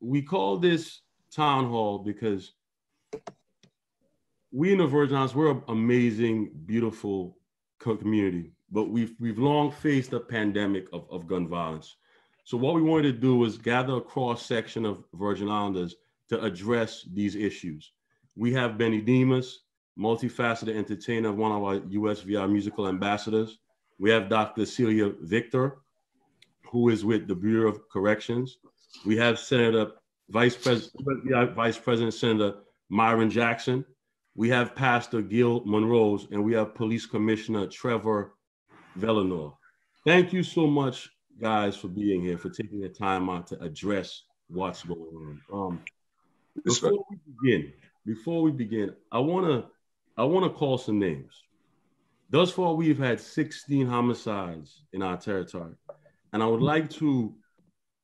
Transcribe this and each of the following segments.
we call this town hall because we in the Virgin Islands, we're an amazing, beautiful community, but we've we've long faced a pandemic of, of gun violence. So what we wanted to do was gather a cross section of Virgin Islanders to address these issues. We have Benny Demus, multifaceted entertainer, one of our USVI musical ambassadors. We have Dr. Celia Victor, who is with the Bureau of Corrections. We have Senator Vice President, Vice President Senator Myron Jackson. We have Pastor Gil Monrose, and we have Police Commissioner Trevor Velinor. Thank you so much, guys, for being here, for taking the time out to address what's going on. Um, before we begin, before we begin, I wanna I wanna call some names. Thus far, we've had 16 homicides in our territory. And I would like to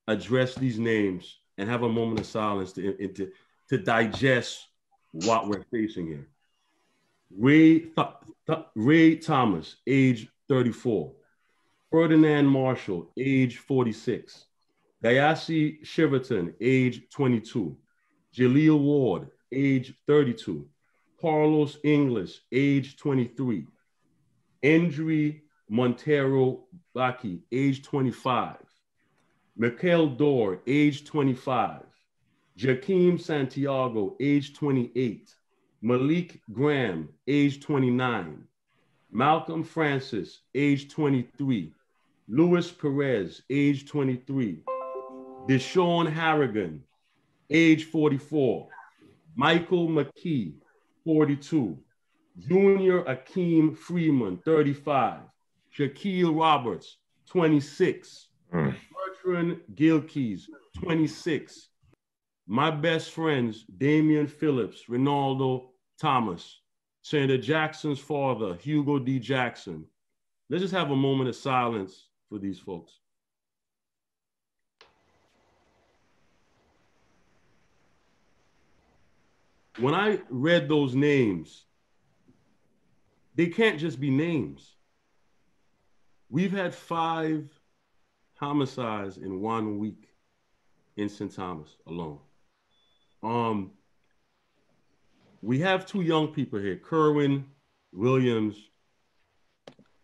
address these names and have a moment of silence to, to, to digest what we're facing here. Ray, Th- Th- Ray Thomas, age 34. Ferdinand Marshall, age 46. Gayasi Shiverton, age 22. Jaleel Ward, age 32. Carlos English, age 23. Andrew Montero Baki, age 25. Mikhail Dor, age 25. Jakeem Santiago, age 28. Malik Graham, age 29. Malcolm Francis, age 23. Luis Perez, age 23. Deshaun Harrigan, age 44. Michael McKee, 42. Junior Akeem Freeman, 35. Shaquille Roberts, 26. Mm. Gilkeys, 26. My best friends, Damian Phillips, Ronaldo Thomas, Senator Jackson's father, Hugo D. Jackson. Let's just have a moment of silence for these folks. When I read those names, they can't just be names. We've had five homicides in one week in St. Thomas alone. Um, we have two young people here, Kerwin Williams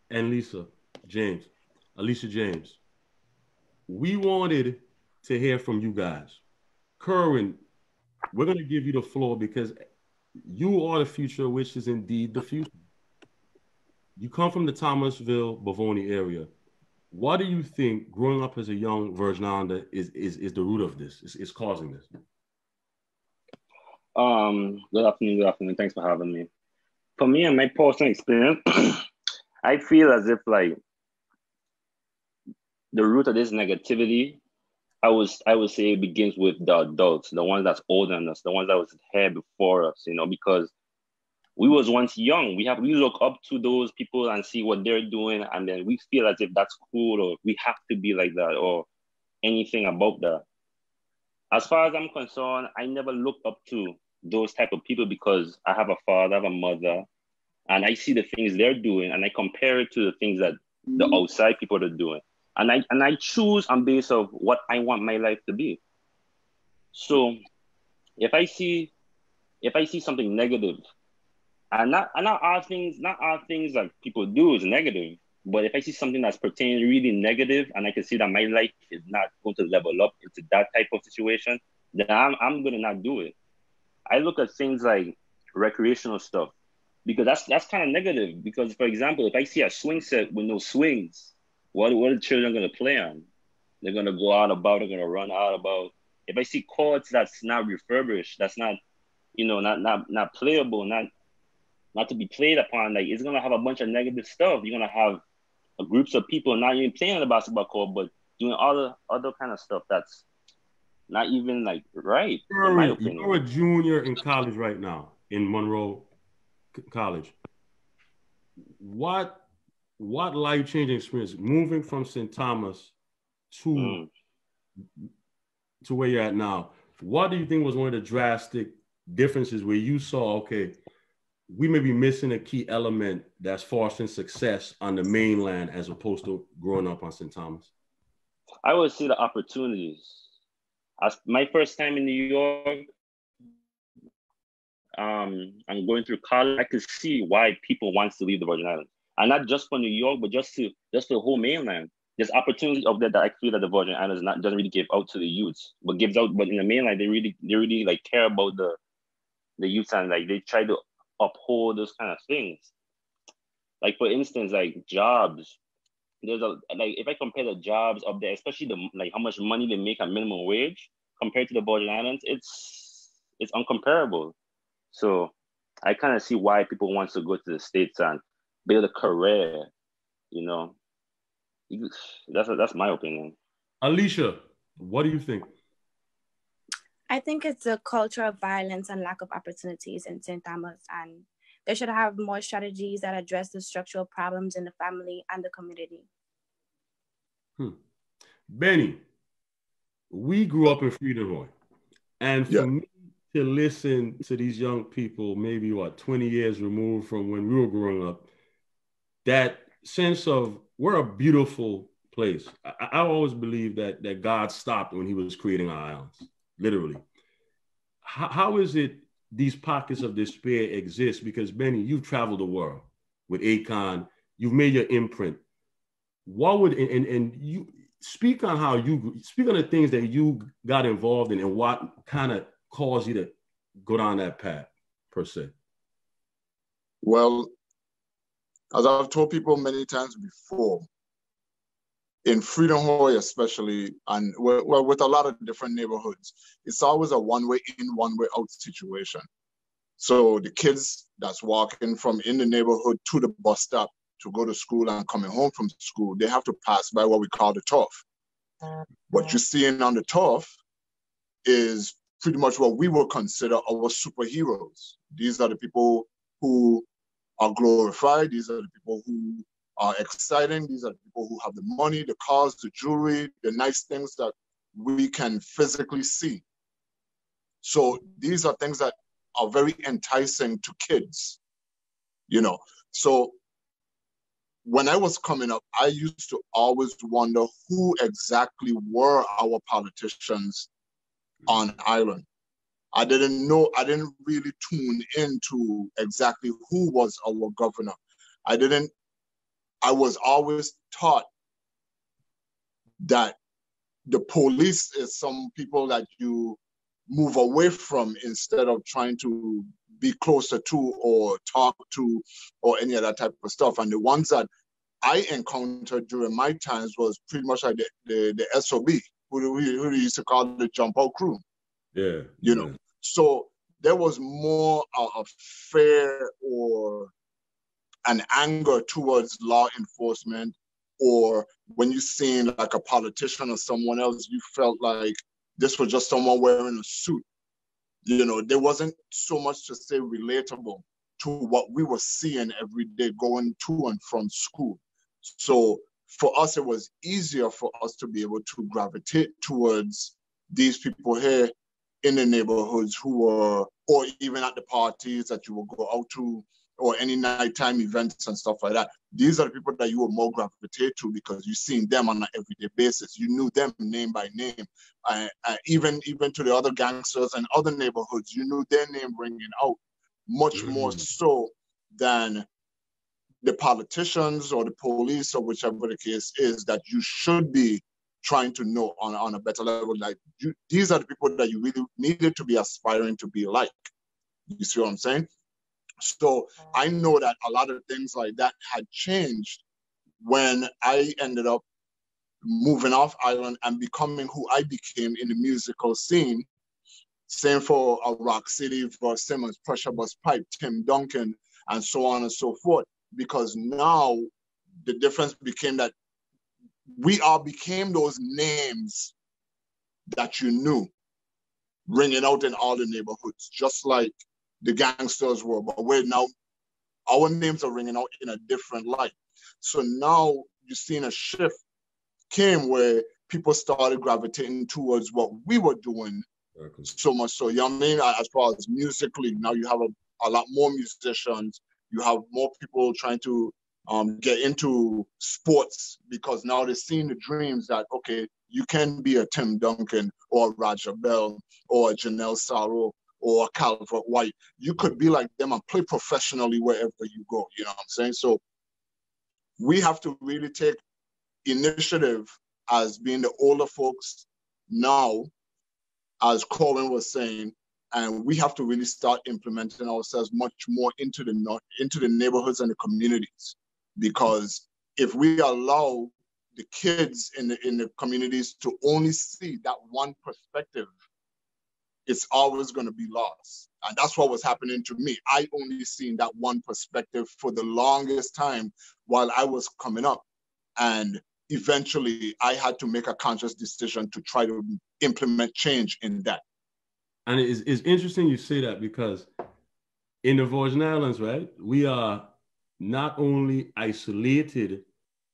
and Lisa James, Alicia James. We wanted to hear from you guys. Kerwin, we're going to give you the floor because you are the future, which is indeed the future. You come from the Thomasville, Bovoni area. What do you think growing up as a young Virgin Islander is, is, is the root of this, is, is causing this? Um, good afternoon, good afternoon. Thanks for having me. For me and my personal experience, I feel as if like the root of this negativity, I was I would say it begins with the adults, the ones that's older than us, the ones that was here before us, you know, because we was once young. We have we look up to those people and see what they're doing, and then we feel as if that's cool or we have to be like that or anything about that. As far as I'm concerned, I never look up to those type of people because I have a father, I have a mother, and I see the things they're doing and I compare it to the things that the mm-hmm. outside people are doing. And I and I choose on base of what I want my life to be. So if I see if I see something negative and not and not all things, not all things that people do is negative. But if I see something that's pertaining really negative and I can see that my life is not going to level up into that type of situation, then I'm I'm gonna not do it. I look at things like recreational stuff because that's that's kind of negative. Because for example, if I see a swing set with no swings, what what are the children gonna play on? They're gonna go out about, they're gonna run out about. If I see courts that's not refurbished, that's not, you know, not not not playable, not not to be played upon, like it's gonna have a bunch of negative stuff. You're gonna have groups of people not even playing on the basketball court, but doing all the other kind of stuff that's not even like right. You're, you're a junior in college right now in Monroe College. What what life changing experience moving from St. Thomas to mm. to where you're at now? What do you think was one of the drastic differences where you saw okay? We may be missing a key element that's fostering success on the mainland as opposed to growing up on St. Thomas? I would see the opportunities. as my first time in New York, um, I'm going through college. I could see why people want to leave the Virgin Islands, and not just for New York, but just to just the whole mainland. There's opportunities up there that I feel that the Virgin Islands not doesn't really give out to the youths, but gives out. But in the mainland, they really they really like care about the the youth and like they try to uphold those kind of things. Like for instance, like jobs. There's a like if I compare the jobs up there, especially the like how much money they make at minimum wage compared to the Virgin Islands, it's it's uncomparable. So I kind of see why people want to go to the states and build a career. You know, that's that's my opinion. Alicia, what do you think? I think it's a culture of violence and lack of opportunities in St. Thomas, and they should have more strategies that address the structural problems in the family and the community. Hmm. Benny, we grew up in Freedom Hall, and for yeah. me to listen to these young people, maybe what 20 years removed from when we were growing up, that sense of we're a beautiful place. I, I always believe that that God stopped when He was creating our islands literally. How, how is it these pockets of despair exist? Because Benny, you've traveled the world with Akon, you've made your imprint. What would and, and you speak on how you speak on the things that you got involved in and what kind of caused you to go down that path per se? Well, as I've told people many times before, in Freedom Hall, especially, and well, with a lot of different neighborhoods, it's always a one way in, one way out situation. So the kids that's walking from in the neighborhood to the bus stop to go to school and coming home from school, they have to pass by what we call the turf. What you're seeing on the turf is pretty much what we would consider our superheroes. These are the people who are glorified. These are the people who are exciting. These are people who have the money, the cars, the jewelry, the nice things that we can physically see. So these are things that are very enticing to kids, you know. So when I was coming up, I used to always wonder who exactly were our politicians on island. I didn't know, I didn't really tune into exactly who was our governor. I didn't I was always taught that the police is some people that you move away from instead of trying to be closer to or talk to or any of that type of stuff. And the ones that I encountered during my times was pretty much like the, the, the SOB, who we, who we used to call the jump out crew. Yeah. You know, so there was more of fair or an anger towards law enforcement or when you seen like a politician or someone else you felt like this was just someone wearing a suit. You know there wasn't so much to say relatable to what we were seeing every day going to and from school. So for us it was easier for us to be able to gravitate towards these people here in the neighborhoods who were or even at the parties that you would go out to or any nighttime events and stuff like that. These are the people that you will more gravitate to because you've seen them on an everyday basis. You knew them name by name. Uh, uh, even even to the other gangsters and other neighborhoods, you knew their name ringing out much mm-hmm. more so than the politicians or the police or whichever the case is that you should be trying to know on, on a better level. Like you, these are the people that you really needed to be aspiring to be like. You see what I'm saying? So I know that a lot of things like that had changed when I ended up moving off island and becoming who I became in the musical scene. Same for Rock City, for Simmons, Pressure Busspipe, Tim Duncan, and so on and so forth. Because now the difference became that we all became those names that you knew ringing out in all the neighborhoods, just like the gangsters were, but we're now our names are ringing out in a different light. So now you're seeing a shift came where people started gravitating towards what we were doing okay. so much so. You know what I mean? As far as musically, now you have a, a lot more musicians. You have more people trying to um, get into sports because now they're seeing the dreams that okay, you can be a Tim Duncan or Raja Bell or Janelle Saro or Calvert White. You could be like them and play professionally wherever you go. You know what I'm saying? So we have to really take initiative as being the older folks now, as Colin was saying, and we have to really start implementing ourselves much more into the into the neighborhoods and the communities because if we allow the kids in the in the communities to only see that one perspective it's always going to be lost. And that's what was happening to me. I only seen that one perspective for the longest time while i was coming up. And eventually i had to make a conscious decision to try to implement change in that. And it's, it's interesting you say that because in the Virgin Islands, right, we are not only isolated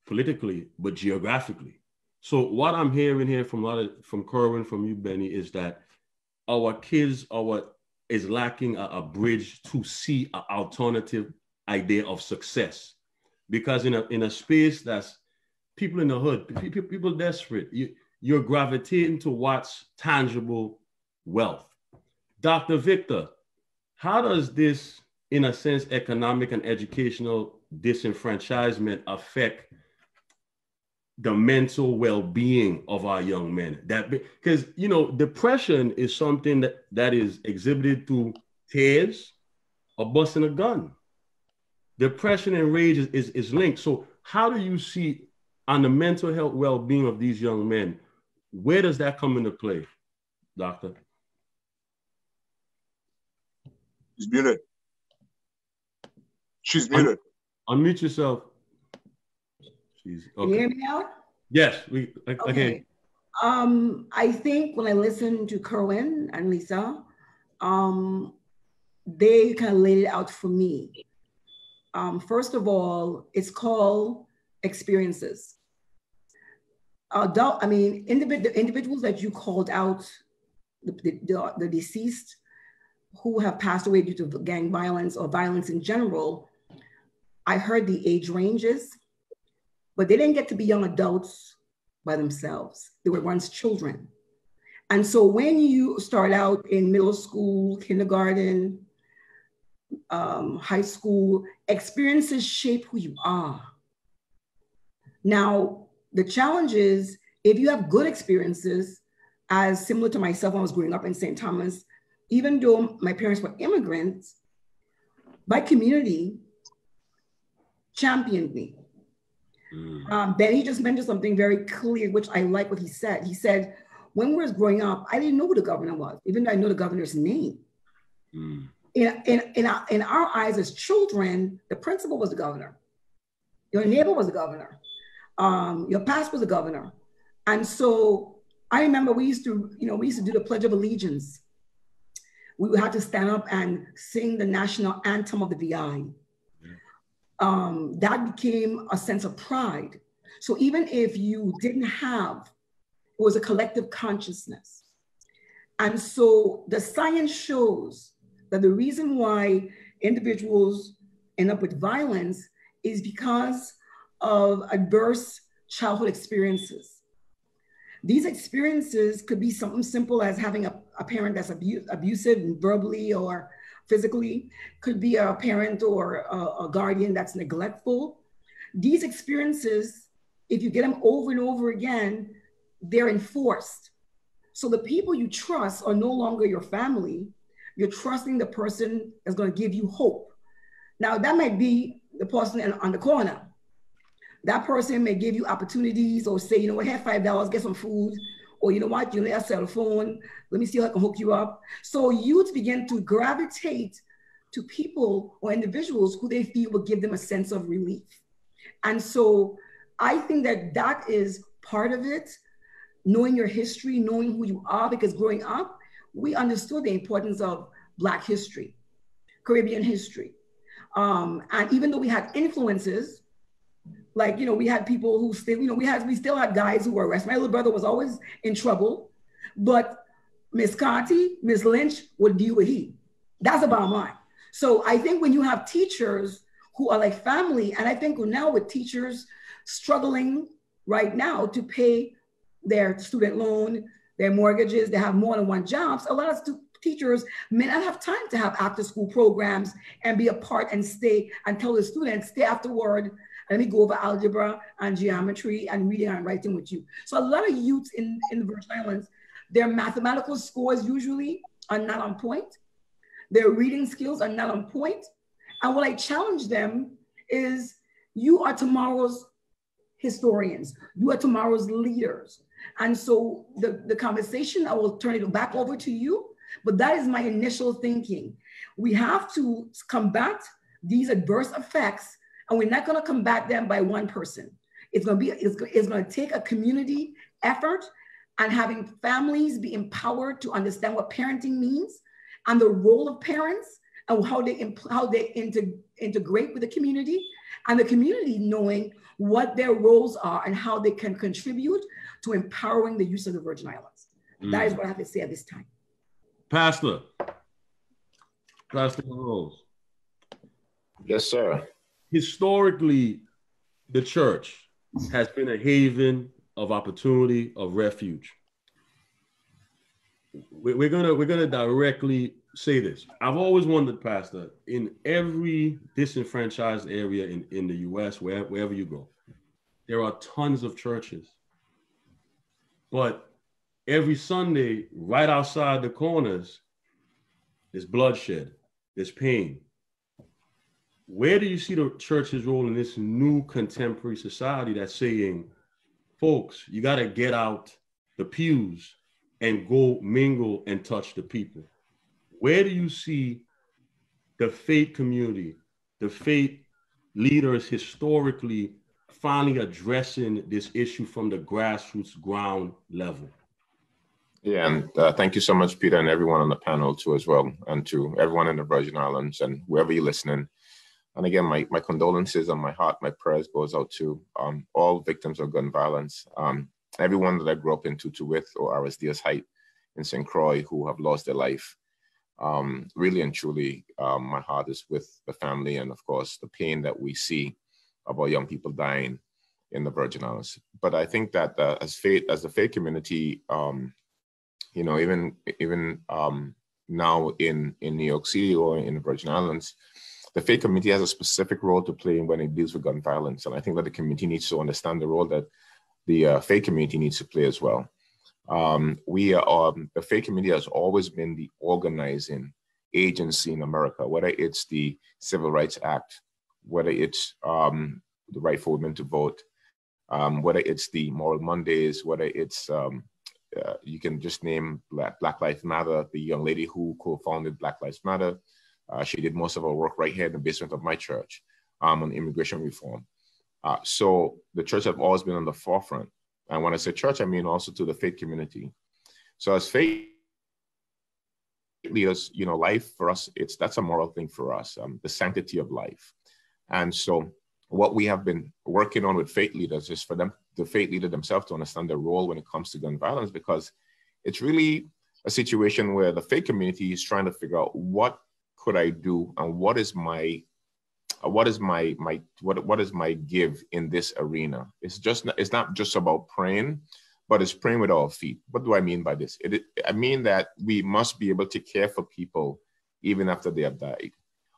politically, but geographically. So what I'm hearing here from a lot of, from Kerwin, from you, Benny, is that our kids are is lacking a, a bridge to see an alternative idea of success. Because in a in a space that's people in the hood, people, people desperate, you, you're gravitating to what's tangible wealth. Dr. Victor, how does this, in a sense, economic and educational disenfranchisement affect the mental well-being of our young men? That because you know, depression is something that, that is exhibited through tears or busting a gun. Depression and rage is, is, is linked. So how do you see on the mental health well-being of these young men? Where does that come into play, doctor? She's muted. She's muted. Un- unmute yourself. She's okay. Can you hear me now? Yes, we okay. okay. Um, I think when I listen to Kerwin and Lisa, um, they kind of laid it out for me. Um, first of all, it's called experiences. Adult, I mean, individ- the individuals that you called out, the, the, the deceased, who have passed away due to gang violence or violence in general, I heard the age ranges, but they didn't get to be young adults by themselves. They were once children. And so when you start out in middle school, kindergarten, um, high school, experiences shape who you are. Now, the challenge is if you have good experiences, as similar to myself when I was growing up in St. Thomas, even though my parents were immigrants, my community championed me. Mm. Um, Benny just mentioned something very clear, which I like what he said. He said, when we was growing up, I didn't know who the governor was, even though I know the governor's name. Mm. In, in, in, our, in our eyes as children, the principal was the governor. Your neighbor was the governor. Um, your pastor was the governor. And so I remember we used to, you know, we used to do the Pledge of Allegiance we would have to stand up and sing the national anthem of the VI. Um, that became a sense of pride. So even if you didn't have, it was a collective consciousness. And so the science shows that the reason why individuals end up with violence is because of adverse childhood experiences. These experiences could be something simple as having a, a parent that's abu- abusive verbally or physically, could be a parent or a, a guardian that's neglectful. These experiences, if you get them over and over again, they're enforced. So the people you trust are no longer your family. You're trusting the person that's going to give you hope. Now, that might be the person on the corner that person may give you opportunities or say, you know what, have five dollars, get some food, or you know what, you need a cell phone. Let me see how I can hook you up. So youth begin to gravitate to people or individuals who they feel will give them a sense of relief. And so I think that that is part of it, knowing your history, knowing who you are, because growing up, we understood the importance of Black history, Caribbean history. Um, and even though we had influences, like, you know, we had people who still, you know, we had, we still had guys who were arrested. My little brother was always in trouble, but Miss Conti, Miss Lynch would deal with he. That's about mine. So I think when you have teachers who are like family. And I think now with teachers struggling right now to pay their student loan, their mortgages, they have more than one jobs. A lot of stu- teachers may not have time to have after school programs and be a part and stay and tell the students, stay afterward. Let me go over algebra and geometry and reading and writing with you. So a lot of youths in, in the Virgin Islands, their mathematical scores usually are not on point. Their reading skills are not on point. And what I challenge them is you are tomorrow's historians. You are tomorrow's leaders. And so the, the conversation, I will turn it back over to you, but that is my initial thinking. We have to combat these adverse effects, and we're not going to combat them by one person. It's going to be, it's, it's going to take a community effort and having families be empowered to understand what parenting means and the role of parents and how they, how they integrate with the community and the community knowing what their roles are and how they can contribute to empowering the use of the Virgin Islands. Mm. That is what I have to say at this time. Pastor, Pastor Rose. Yes, sir. Historically, the church has been a haven of opportunity, of refuge. We're gonna we're gonna directly say this. I've always wondered, Pastor, in every disenfranchised area in, in the US, where, wherever you go, there are tons of churches. But every Sunday, right outside the corners, there's bloodshed, there's pain. Where do you see the church's role in this new contemporary society that's saying, folks, you got to get out the pews and go mingle and touch the people? Where do you see the faith community, the faith leaders historically finally addressing this issue from the grassroots ground level? Yeah, and uh, thank you so much, Peter, and everyone on the panel too, as well, and to everyone in the Virgin Islands and wherever you're listening. And again, my, my condolences and my heart, my prayers goes out to um, all victims of gun violence, um, everyone that I grew up in Tutuwith or RSDS Height in St. Croix who have lost their life um, really and truly, um, my heart is with the family and, of course, the pain that we see about young people dying in the Virgin Islands. But I think that uh, as faith, as the faith community, um, you know, even even um, now in in New York City or in the Virgin Islands, the faith community has a specific role to play when it deals with gun violence, and I think that the community needs to understand the role that the uh, faith community needs to play as well. Um, we are, um, the faith community has always been the organizing agency in America, whether it's the Civil Rights Act, whether it's um, the right for women to vote, um, whether it's the Moral Mondays, whether it's um, uh, you can just name Black, Black Lives Matter, the young lady who co-founded Black Lives Matter. Uh, she did most of her work right here in the basement of my church um, on immigration reform. Uh, so the church have always been on the forefront and when I say church, I mean also to the faith community. So as faith leaders, you know, life for us, it's that's a moral thing for us, um, the sanctity of life. And so what we have been working on with faith leaders is for them, the faith leader themselves to understand their role when it comes to gun violence, because it's really a situation where the faith community is trying to figure out what could I do and what is my what is my my what what is my give in this arena? It's just not, it's not just about praying, but it's praying with our feet. What do I mean by this? It, I mean that we must be able to care for people even after they have died.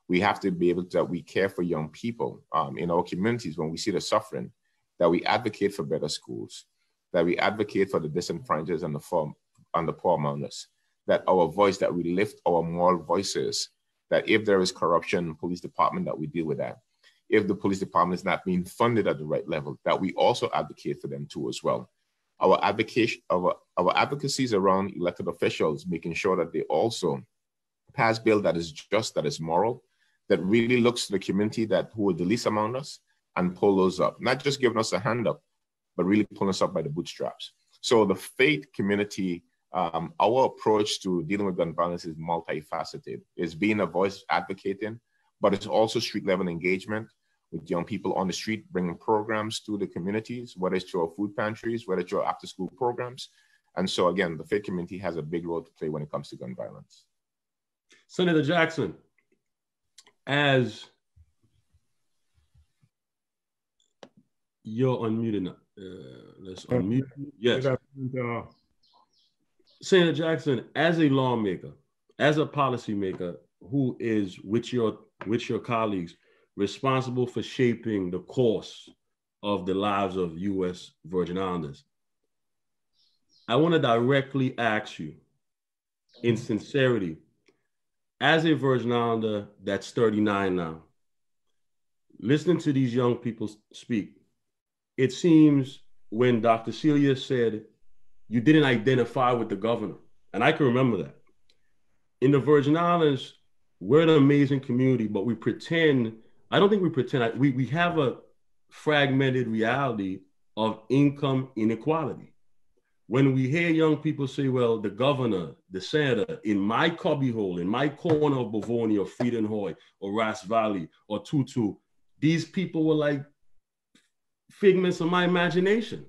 We have to be able to we care for young people um, in our communities when we see the suffering. That we advocate for better schools. That we advocate for the disenfranchised and the poor and the poor among us. That our voice, that we lift our moral voices that if there is corruption police department, that we deal with that. If the police department is not being funded at the right level, that we also advocate for them too as well. Our advocacy, our, our advocacies around elected officials, making sure that they also pass bill that is just, that is moral, that really looks to the community that who are the least among us and pull those up, not just giving us a hand up, but really pulling us up by the bootstraps. So the faith community um, our approach to dealing with gun violence is multifaceted. It's being a voice advocating, but it's also street level engagement with young people on the street, bringing programs to the communities, whether it's to our food pantries, whether it's to our after school programs. And so, again, the faith community has a big role to play when it comes to gun violence. Senator Jackson, as You're unmuted now. Uh, let's unmute. Yes. Senator Jackson, as a lawmaker, as a policymaker who is with your with your colleagues responsible for shaping the course of the lives of U.S. Virgin Islanders, I want to directly ask you, in sincerity, as a Virgin Islander that's 39 now, listening to these young people speak, it seems when Dr. Celia said you didn't identify with the governor, and I can remember that. In the Virgin Islands, we're an amazing community, but we pretend, I don't think we pretend, we, we have a fragmented reality of income inequality. When we hear young people say, well, the governor, the senator, in my cubbyhole, in my corner of Bavonia or Frydenhoj or Ross Valley or Tutu, these people were like figments of my imagination.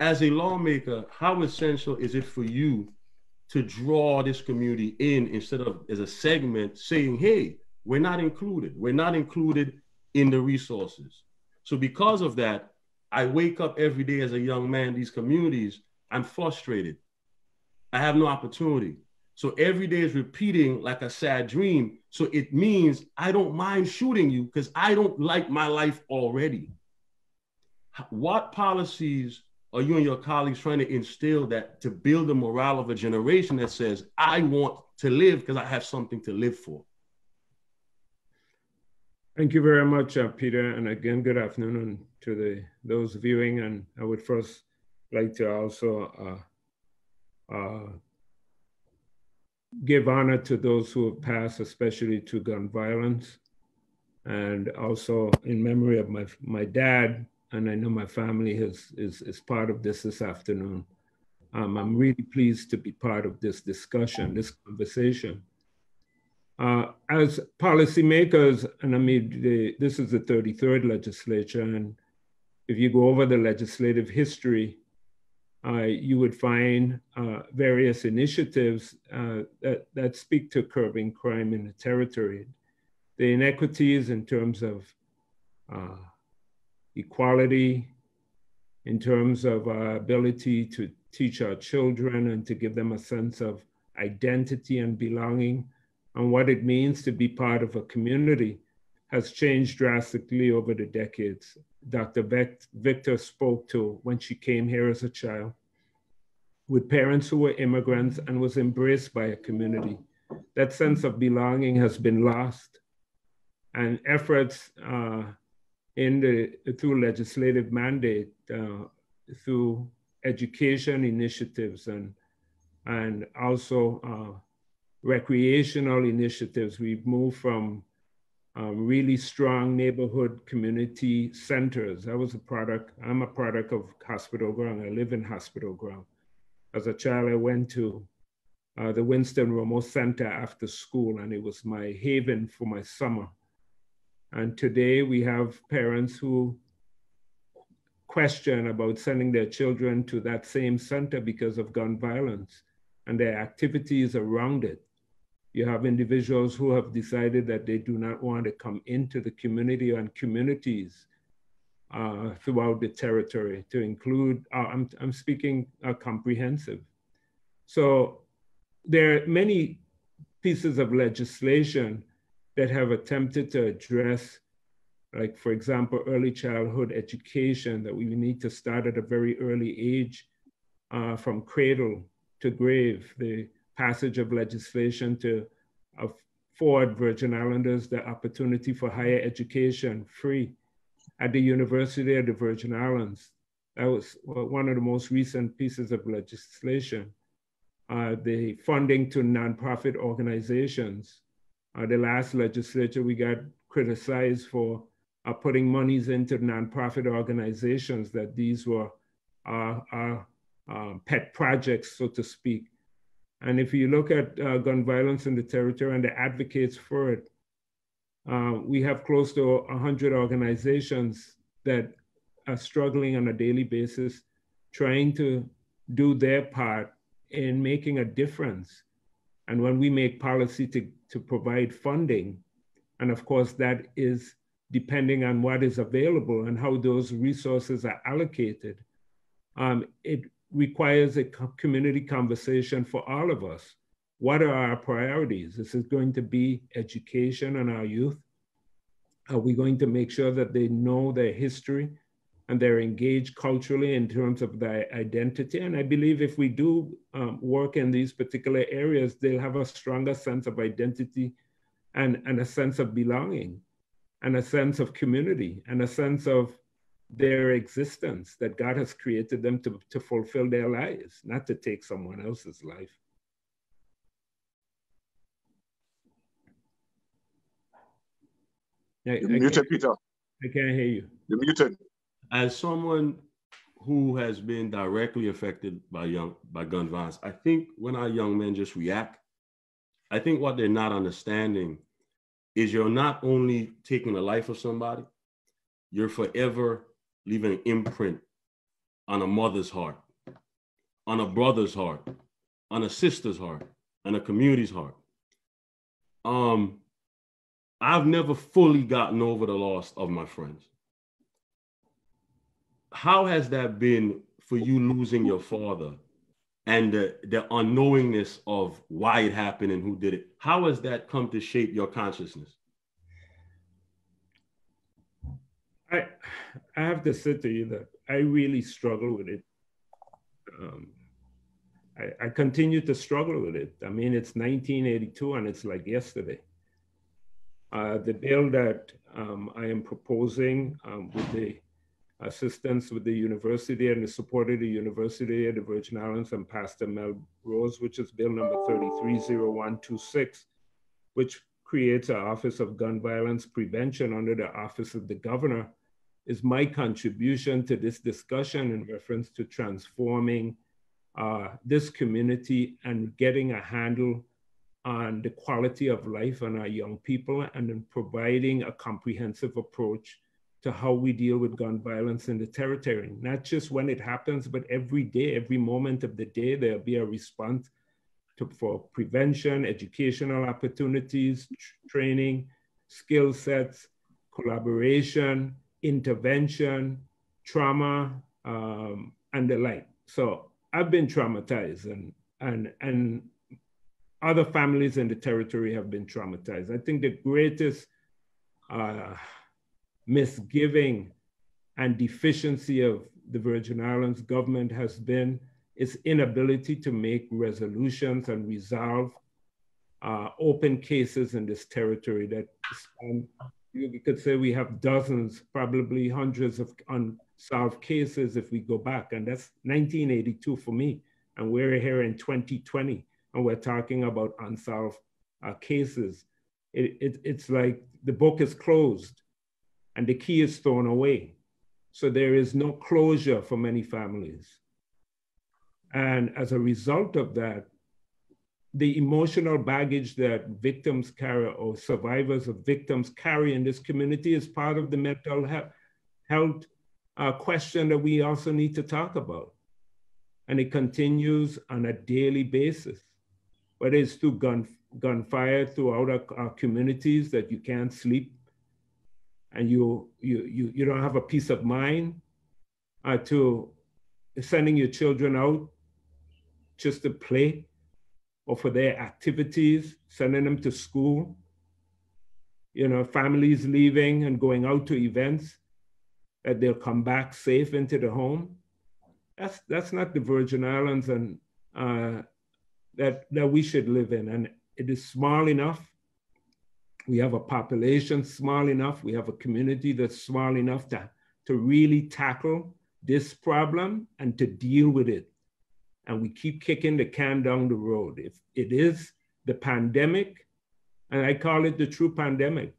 As a lawmaker, how essential is it for you to draw this community in instead of as a segment saying, hey, we're not included. We're not included in the resources. So because of that, I wake up every day as a young man, these communities, I'm frustrated. I have no opportunity. So every day is repeating like a sad dream. So it means I don't mind shooting you because I don't like my life already. What policies are you and your colleagues trying to instill that to build the morale of a generation that says, I want to live because I have something to live for? Thank you very much, uh, Peter. And again, good afternoon to the those viewing. And I would first like to also uh, uh, give honor to those who have passed, especially to gun violence. And also in memory of my, my dad, and I know my family has, is, is part of this this afternoon. Um, I'm really pleased to be part of this discussion, this conversation. Uh, as policymakers, and I mean, the, this is the 33rd legislature, and if you go over the legislative history, uh, you would find uh, various initiatives uh, that, that speak to curbing crime in the territory. The inequities in terms of uh, equality, in terms of our ability to teach our children and to give them a sense of identity and belonging and what it means to be part of a community has changed drastically over the decades. Dr. Victor spoke to when she came here as a child with parents who were immigrants and was embraced by a community. That sense of belonging has been lost and efforts uh, in the, through legislative mandate, uh, through education initiatives and, and also uh, recreational initiatives. We've moved from um, really strong neighborhood community centers. I was a product, I'm a product of hospital ground. I live in hospital ground. As a child, I went to uh, the Winston Raymo Center after school, and it was my haven for my summer. And today we have parents who question about sending their children to that same center because of gun violence and their activities around it. You have individuals who have decided that they do not want to come into the community and communities uh, throughout the territory to include, uh, I'm, I'm speaking uh, comprehensive. So there are many pieces of legislation that have attempted to address, like for example, early childhood education that we need to start at a very early age uh, from cradle to grave. The passage of legislation to afford Virgin Islanders the opportunity for higher education free at the University of the Virgin Islands. That was one of the most recent pieces of legislation. Uh, the funding to nonprofit organizations. Uh, the last legislature, we got criticized for uh, putting monies into nonprofit organizations that these were our, our um, pet projects, so to speak. And if you look at uh, gun violence in the territory and the advocates for it, uh, we have close to 100 organizations that are struggling on a daily basis, trying to do their part in making a difference. And when we make policy to, to provide funding, and of course, that is depending on what is available and how those resources are allocated. Um, it requires a community conversation for all of us. What are our priorities? This is going to be education on our youth. Are we going to make sure that they know their history and they're engaged culturally in terms of their identity? And I believe if we do um, work in these particular areas, they'll have a stronger sense of identity and, and a sense of belonging and a sense of community and a sense of their existence that God has created them to, to fulfill their lives, not to take someone else's life. I, You're I muted, Peter. I can't hear you. You're muted. As someone who has been directly affected by young by gun violence, I think when our young men just react, I think what they're not understanding is you're not only taking the life of somebody, you're forever leaving an imprint on a mother's heart, on a brother's heart, on a sister's heart, on a community's heart. Um, I've never fully gotten over the loss of my friends. How has that been for you losing your father and the, the unknowingness of why it happened and who did it? How has that come to shape your consciousness? I, I have to say to you that I really struggle with it. Um, I, I continue to struggle with it. I mean, it's 1982 and it's like yesterday. Uh, the bill that um, I am proposing um, with the assistance with the university and the support of the University of the Virgin Islands and Pastor Mel Rose, which is bill number 330126, which creates an Office of Gun Violence Prevention under the Office of the Governor, is my contribution to this discussion in reference to transforming uh, this community and getting a handle on the quality of life on our young people and in providing a comprehensive approach to how we deal with gun violence in the territory, not just when it happens, but every day, every moment of the day, there'll be a response to, for prevention, educational opportunities, training, skill sets, collaboration, intervention, trauma, um, and the like. So I've been traumatized and, and, and other families in the territory have been traumatized. I think the greatest uh, misgiving and deficiency of the Virgin Islands government has been its inability to make resolutions and resolve uh, open cases in this territory that um, you could say we have dozens, probably hundreds of unsolved cases if we go back. And that's 1982 for me. And we're here in 2020 and we're talking about unsolved uh, cases. It, it, it's like the book is closed and the key is thrown away. So there is no closure for many families. And as a result of that, the emotional baggage that victims carry or survivors of victims carry in this community is part of the mental health uh, question that we also need to talk about. And it continues on a daily basis whether it's through gun gunfire throughout our, our, communities that you can't sleep and you you you, you don't have a peace of mind uh, to sending your children out just to play or for their activities, sending them to school, you know, families leaving and going out to events, that they'll come back safe into the home. That's that's not the Virgin Islands and uh, that, that we should live in. And it is small enough. We have a population small enough. We have a community that's small enough to, to really tackle this problem and to deal with it. And we keep kicking the can down the road. If it is the pandemic, and I call it the true pandemic,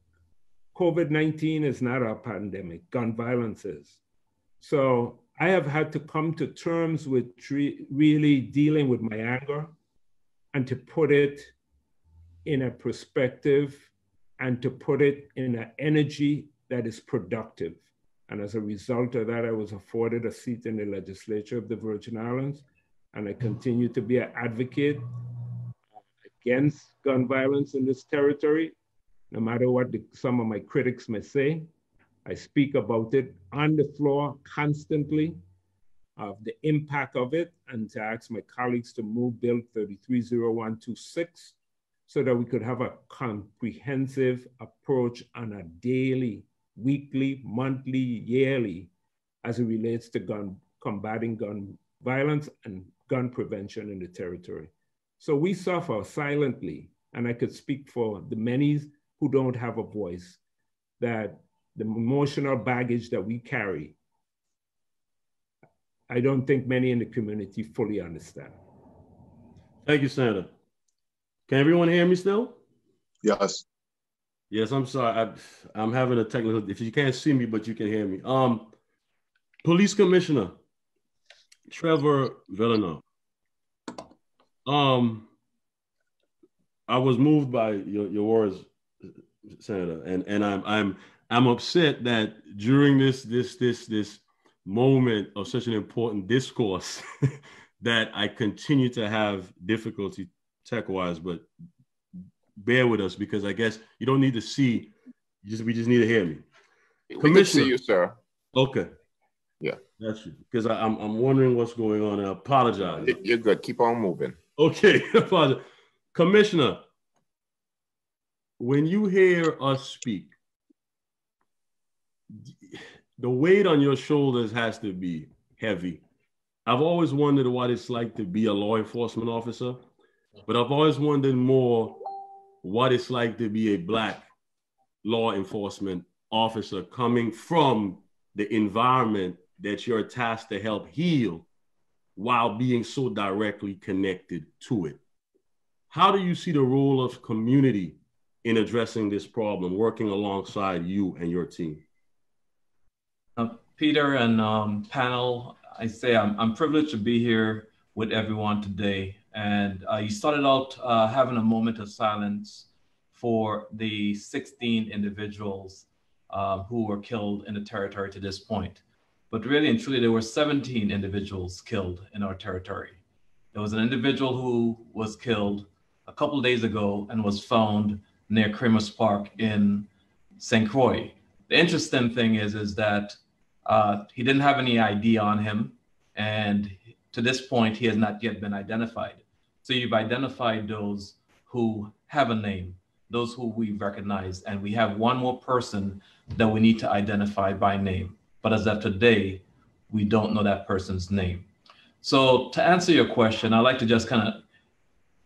COVID 19 is not a pandemic, gun violence is. So I have had to come to terms with really dealing with my anger, and to put it in a perspective and to put it in an energy that is productive. And as a result of that, I was afforded a seat in the legislature of the Virgin Islands, and I continue to be an advocate against gun violence in this territory, no matter what the, some of my critics may say. I speak about it on the floor constantly of the impact of it and to ask my colleagues to move Bill 330126 so that we could have a comprehensive approach on a daily, weekly, monthly, yearly as it relates to gun combating gun violence and gun prevention in the territory. So we suffer silently, and I could speak for the many who don't have a voice, that the emotional baggage that we carry, I don't think many in the community fully understand. Thank you, Senator. Can everyone hear me still? Yes. Yes, I'm sorry. I, am having a technical. If you can't see me, but you can hear me. Um, Police Commissioner Trevor Velinor. Um, I was moved by your, your words, Senator, and and I'm I'm I'm upset that during this this this this moment of such an important discourse that I continue to have difficulty tech wise, but bear with us because I guess you don't need to see. You just we just need to hear me. We Commissioner, see you, sir. Okay. Yeah, that's you. Because I'm I'm wondering what's going on. And I apologize. You're good. Keep on moving. Okay, Commissioner. When you hear us speak, the weight on your shoulders has to be heavy. I've always wondered what it's like to be a law enforcement officer but I've always wondered more what it's like to be a black law enforcement officer coming from the environment that you're tasked to help heal while being so directly connected to it. How do you see the role of community in addressing this problem, working alongside you and your team? Uh, Peter and um, panel, I say I'm, I'm privileged to be here with everyone today. And uh, you started out uh, having a moment of silence for the 16 individuals uh, who were killed in the territory to this point. But really and truly, there were 17 individuals killed in our territory. There was an individual who was killed a couple days ago and was found near Creamer's Park in St. Croix. The interesting thing is, is that uh, he didn't have any ID on him, and to this point, he has not yet been identified. So you've identified those who have a name, those who we recognize, and we have one more person that we need to identify by name. But as of today, we don't know that person's name. So to answer your question, I'd like to just kind of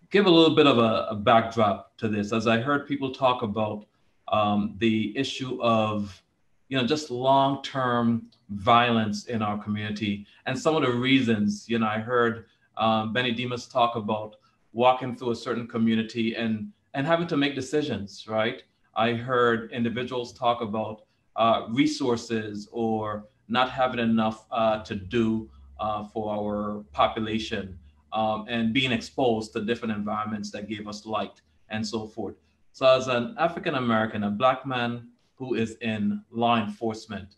give a little bit of a, a, backdrop to this. As I heard people talk about um, the issue of, you know, just long-term violence in our community and some of the reasons, you know, I heard um, Benny Demus talk about walking through a certain community and and having to make decisions, right? I heard individuals talk about uh, resources or not having enough uh, to do uh, for our population um, and being exposed to different environments that gave us light and so forth. So, as an African American, a Black man who is in law enforcement,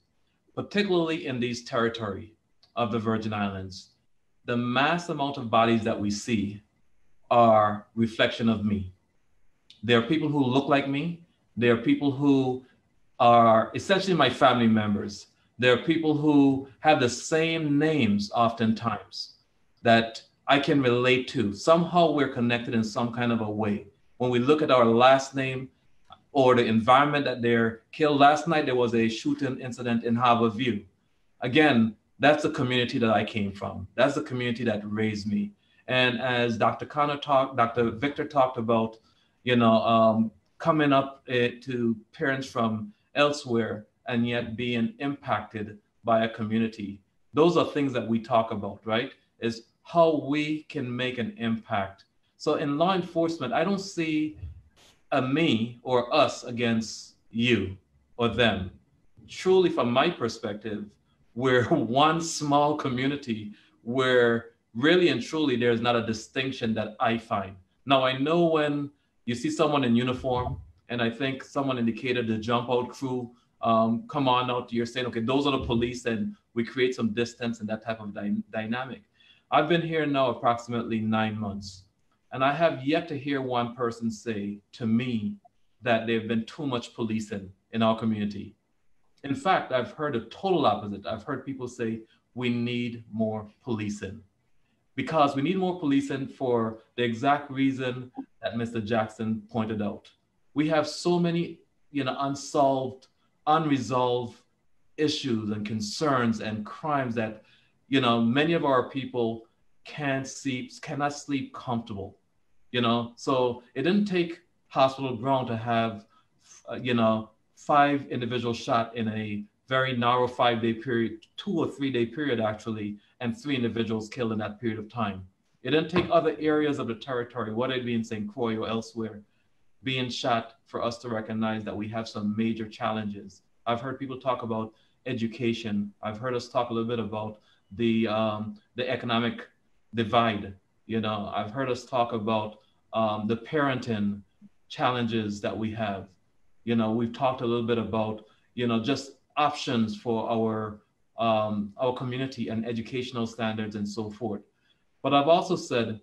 particularly in these territory of the Virgin Islands, the mass amount of bodies that we see are reflection of me. There are people who look like me. There are people who are essentially my family members. There are people who have the same names oftentimes that I can relate to. Somehow we're connected in some kind of a way. When we look at our last name or the environment that they're killed, last night there was a shooting incident in Harbour View. Again, that's the community that I came from. That's the community that raised me. And as Dr. Connor talked, Dr. Victor talked about, you know, um, coming up uh, to parents from elsewhere and yet being impacted by a community. Those are things that we talk about, right? Is how we can make an impact. So in law enforcement, I don't see a me or us against you or them. Truly, from my perspective, we're one small community where really and truly there's not a distinction that I find. Now, I know when you see someone in uniform, and I think someone indicated the jump out crew um, come on out, you're saying, okay, those are the police, and we create some distance and that type of dy- dynamic. I've been here now approximately nine months, and I have yet to hear one person say to me that there've been too much policing in our community. In fact, I've heard a total opposite. I've heard people say we need more policing because we need more policing for the exact reason that Mr. Jackson pointed out. We have so many, you know, unsolved, unresolved issues and concerns and crimes that, you know, many of our people can't sleep, cannot sleep comfortable, you know. So it didn't take hospital ground to have, uh, you know, five individuals shot in a very narrow five day period, two or three day period actually, and three individuals killed in that period of time. It didn't take other areas of the territory, whether it be in St. Croix or elsewhere, being shot for us to recognize that we have some major challenges. I've heard people talk about education. I've heard us talk a little bit about the um, the economic divide. You know, I've heard us talk about um, the parenting challenges that we have. You know, we've talked a little bit about you know just options for our um, our community and educational standards and so forth. But I've also said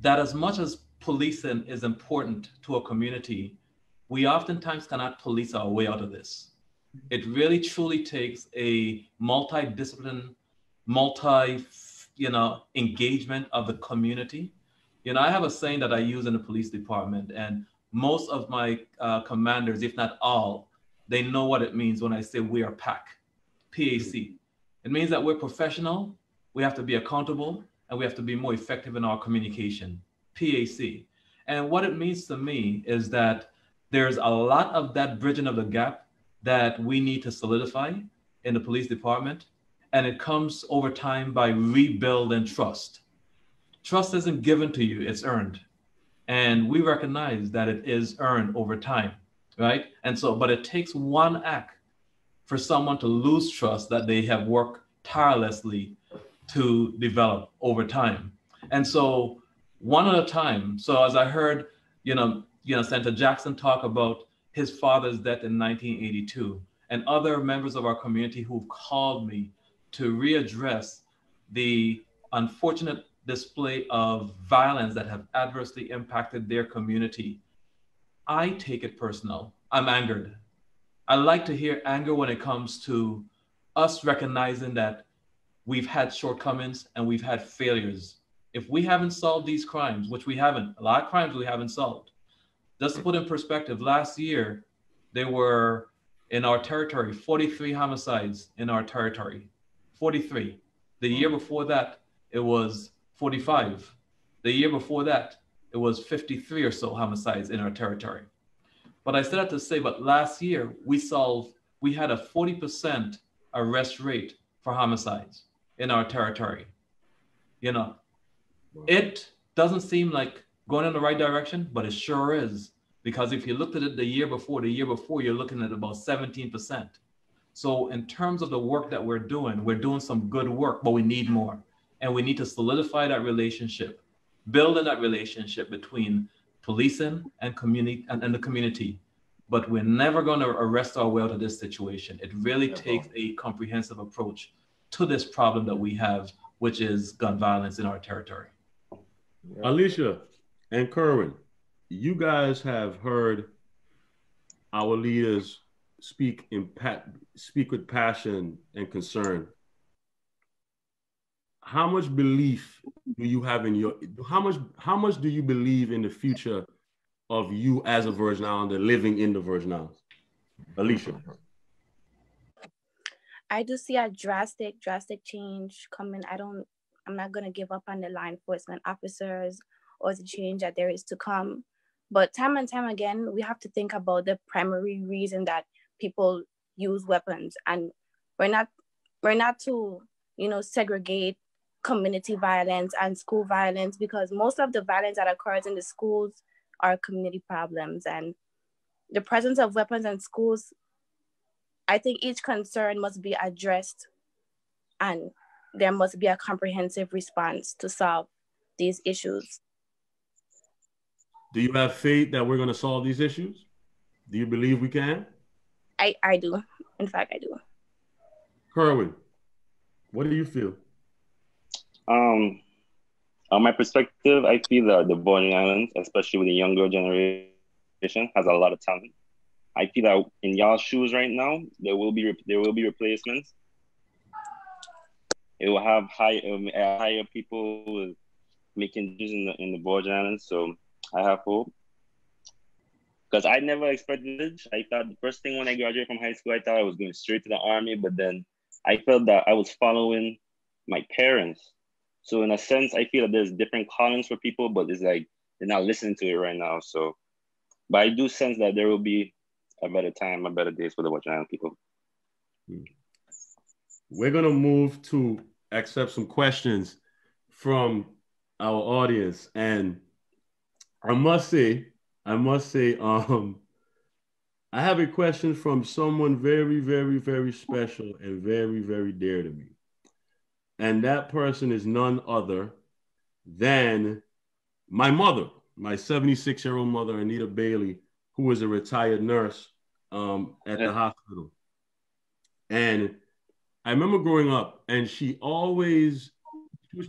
that as much as policing is important to a community, we oftentimes cannot police our way out of this. It really truly takes a multidiscipline, multi, you know, engagement of the community. You know, I have a saying that I use in the police department, and most of my uh, commanders, if not all, they know what it means when I say we are PAC, PAC. It means that we're professional, we have to be accountable, and we have to be more effective in our communication, PAC. And what it means to me is that there's a lot of that bridging of the gap that we need to solidify in the police department. And it comes over time by rebuilding trust. Trust isn't given to you, it's earned. And we recognize that it is earned over time right? And so, but it takes one act for someone to lose trust that they have worked tirelessly to develop over time. And so, one at a time. So, as I heard, you know, you know, Senator Jackson talk about his father's death in 1982, and other members of our community who've called me to readdress the unfortunate display of violence that have adversely impacted their community I take it personal. I'm angered. I like to hear anger when it comes to us recognizing that we've had shortcomings and we've had failures. If we haven't solved these crimes, which we haven't, a lot of crimes we haven't solved. Just to put in perspective, last year there were in our territory 43 homicides in our territory. 43. The year before that, it was 45. The year before that, it was 53 or so homicides in our territory. But I said that to say, but last year we solved, we had a 40% arrest rate for homicides in our territory. You know, it doesn't seem like going in the right direction, but it sure is. Because if you looked at it the year before, the year before, you're looking at about 17%. So, in terms of the work that we're doing, we're doing some good work, but we need more. And we need to solidify that relationship building that relationship between policing and community and, and the community. But we're never going to arrest our way out of this situation. It really yeah, takes a comprehensive approach to this problem that we have, which is gun violence in our territory. Yeah. Alicia and Kerwin, you guys have heard our leaders speak in speak with passion and concern how much belief do you have in your how much how much do you believe in the future of you as a Virgin Islander living in the Virgin Islands? Alicia. I do see a drastic, drastic change coming. I don't I'm not gonna give up on the law enforcement officers or the change that there is to come. But time and time again, we have to think about the primary reason that people use weapons. And we're not we're not to, you know, segregate community violence and school violence because most of the violence that occurs in the schools are community problems. And the presence of weapons in schools i think each concern must be addressed and there must be a comprehensive response to solve these issues. Do you have faith that we're going to solve these issues? Do you believe we can? I i do. In fact i do. Kerwin what do you feel um, on my perspective, I feel that the Virgin Islands, especially with the younger generation, has a lot of talent. I feel that in y'all's shoes right now, there will be there will be replacements. It will have high um, higher people making decisions in the in the Virgin Islands. So I have hope. Because I never expected it. I thought the first thing when I graduated from high school, I thought I was going straight to the army, but then I felt that I was following my parents. So in a sense, I feel that there's different callings for people, but it's like they're not listening to it right now. So, but I do sense that there will be a better time, a better days for the Virgin Island people. We're gonna move to accept some questions from our audience, and I must say, I must say, um, I have a question from someone very, very, very special and very, very dear to me. And that person is none other than my mother, my 76 year old mother, Anita Bailey, who was a retired nurse um, at the hospital. And I remember growing up, and she always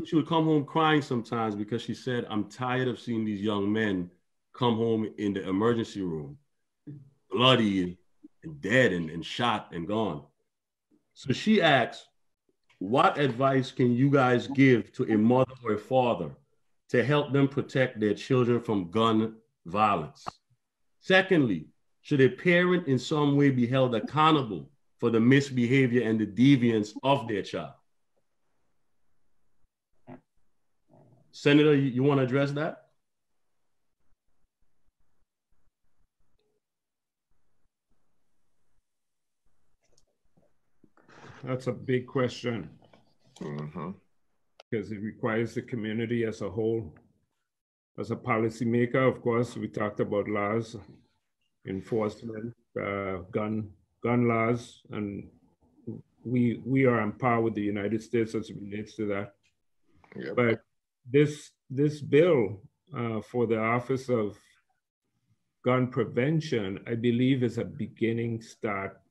she would come home crying sometimes because she said, "I'm tired of seeing these young men come home in the emergency room, bloody and dead and, and shot and gone." So she asks, "What advice can you guys give to a mother or a father to help them protect their children from gun violence?" Secondly, should a parent in some way be held accountable for the misbehavior and the deviance of their child? Senator, you, you want to address that? That's a big question. Mm-hmm. Because it requires the community as a whole. As a policymaker, of course, we talked about laws enforcement, uh, gun gun laws, and we we are on par with the United States as it relates to that. Yep. But this this bill uh, for the Office of Gun Prevention, I believe, is a beginning start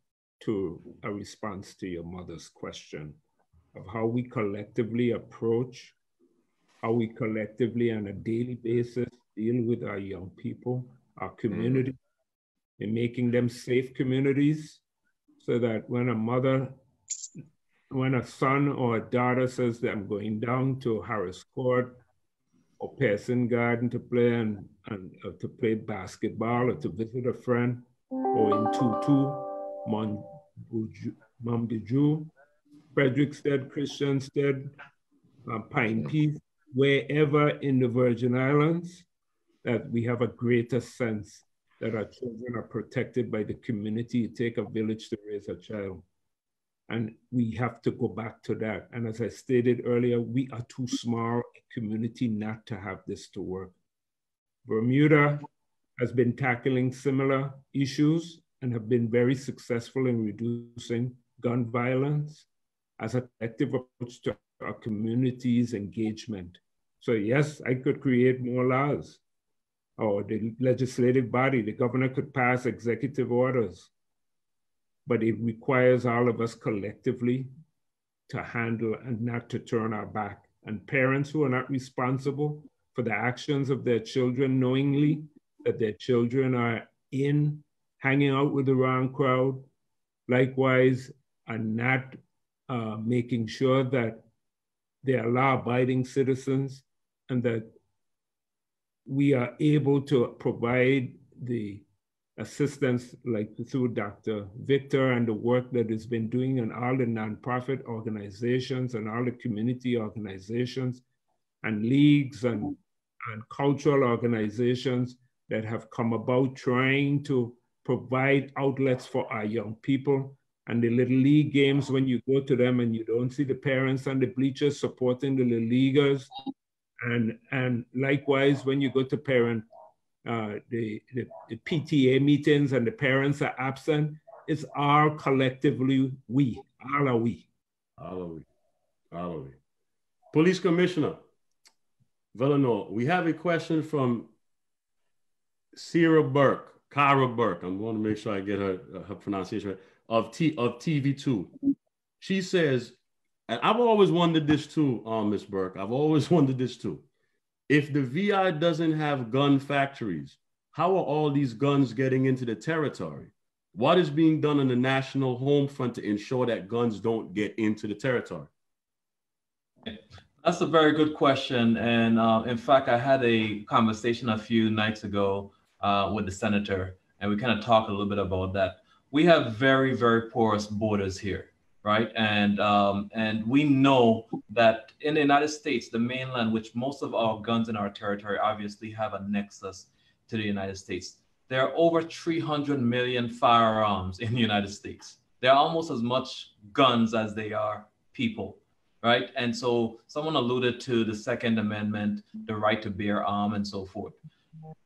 to a response to your mother's question of how we collectively approach, how we collectively on a daily basis deal with our young people, our community, and making them safe communities so that when a mother, when a son or a daughter says that I'm going down to Harris Court or Pearson Garden to play and, and uh, to play basketball or to visit a friend or in Tutu, Mambuju, Frederiksted, Christiansted, uh, Pine Peak, wherever in the Virgin Islands, that we have a greater sense that our children are protected by the community. It take a village to raise a child. And we have to go back to that. And as I stated earlier, we are too small a community not to have this to work. Bermuda has been tackling similar issues and have been very successful in reducing gun violence as an active approach to our community's engagement. So yes, I could create more laws or the legislative body, the governor could pass executive orders, but it requires all of us collectively to handle and not to turn our back. And parents who are not responsible for the actions of their children knowingly that their children are in hanging out with the wrong crowd, likewise, are not uh, making sure that they are law abiding citizens and that we are able to provide the assistance like through Dr. Victor and the work that has been doing and all the nonprofit organizations and all the community organizations and leagues and, and cultural organizations that have come about trying to provide outlets for our young people. And the little league games, when you go to them and you don't see the parents on the bleachers supporting the little leaguers, and, and likewise, when you go to parent, uh, the, the, the, PTA meetings and the parents are absent, it's all collectively we, all are we. All are we, all are we. Police Commissioner Velinor, we have a question from Sierra Burke, Cara Burke. I'm going to make sure I get her, her pronunciation right, of, T, of TV2. She says, and I've always wondered this too, um, Miss Burke. I've always wondered this too. If the VI doesn't have gun factories, how are all these guns getting into the territory? what is being done on the national home front to ensure that guns don't get into the territory? That's a very good question. And uh, in fact, I had a conversation a few nights ago uh, with the senator, and we kind of talked a little bit about that. We have very, very porous borders here, right? And um, and we know that in the United States, the mainland, which most of our guns in our territory obviously have a nexus to the United States, there are over 300 million firearms in the United States. There are almost as much guns as they are people, right? And so someone alluded to the Second Amendment, the right to bear arm, and so forth.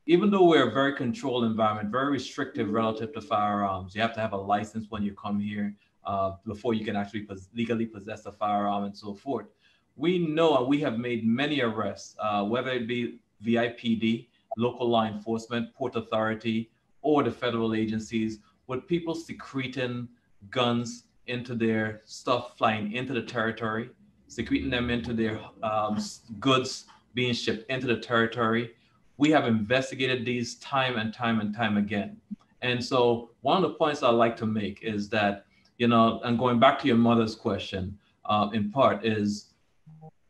Even though we're a very controlled environment, very restrictive relative to firearms, you have to have a license when you come here uh, before you can actually pos- legally possess a firearm and so forth. We know and we have made many arrests, uh, whether it be VIPD, local law enforcement, Port Authority, or the federal agencies with people secreting guns into their stuff flying into the territory, secreting them into their um, goods being shipped into the territory. We have investigated these time and time and time again. And so, one of the points I like to make is that, you know, and going back to your mother's question, uh, in part, is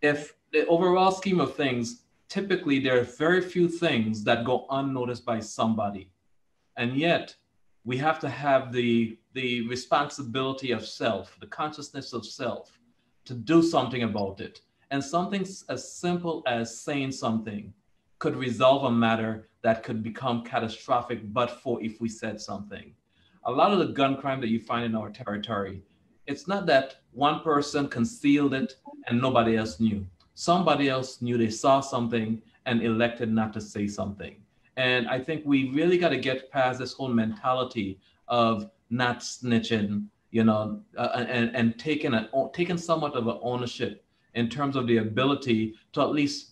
if the overall scheme of things, typically there are very few things that go unnoticed by somebody. And yet we have to have the, the responsibility of self, the consciousness of self to do something about it. And something as simple as saying something could resolve a matter that could become catastrophic, but for if we said something. A lot of the gun crime that you find in our territory, it's not that one person concealed it and nobody else knew somebody else knew they saw something and elected not to say something. And I think we really got to get past this whole mentality of not snitching, you know, uh, and, and taking, a, taking somewhat of an ownership in terms of the ability to at least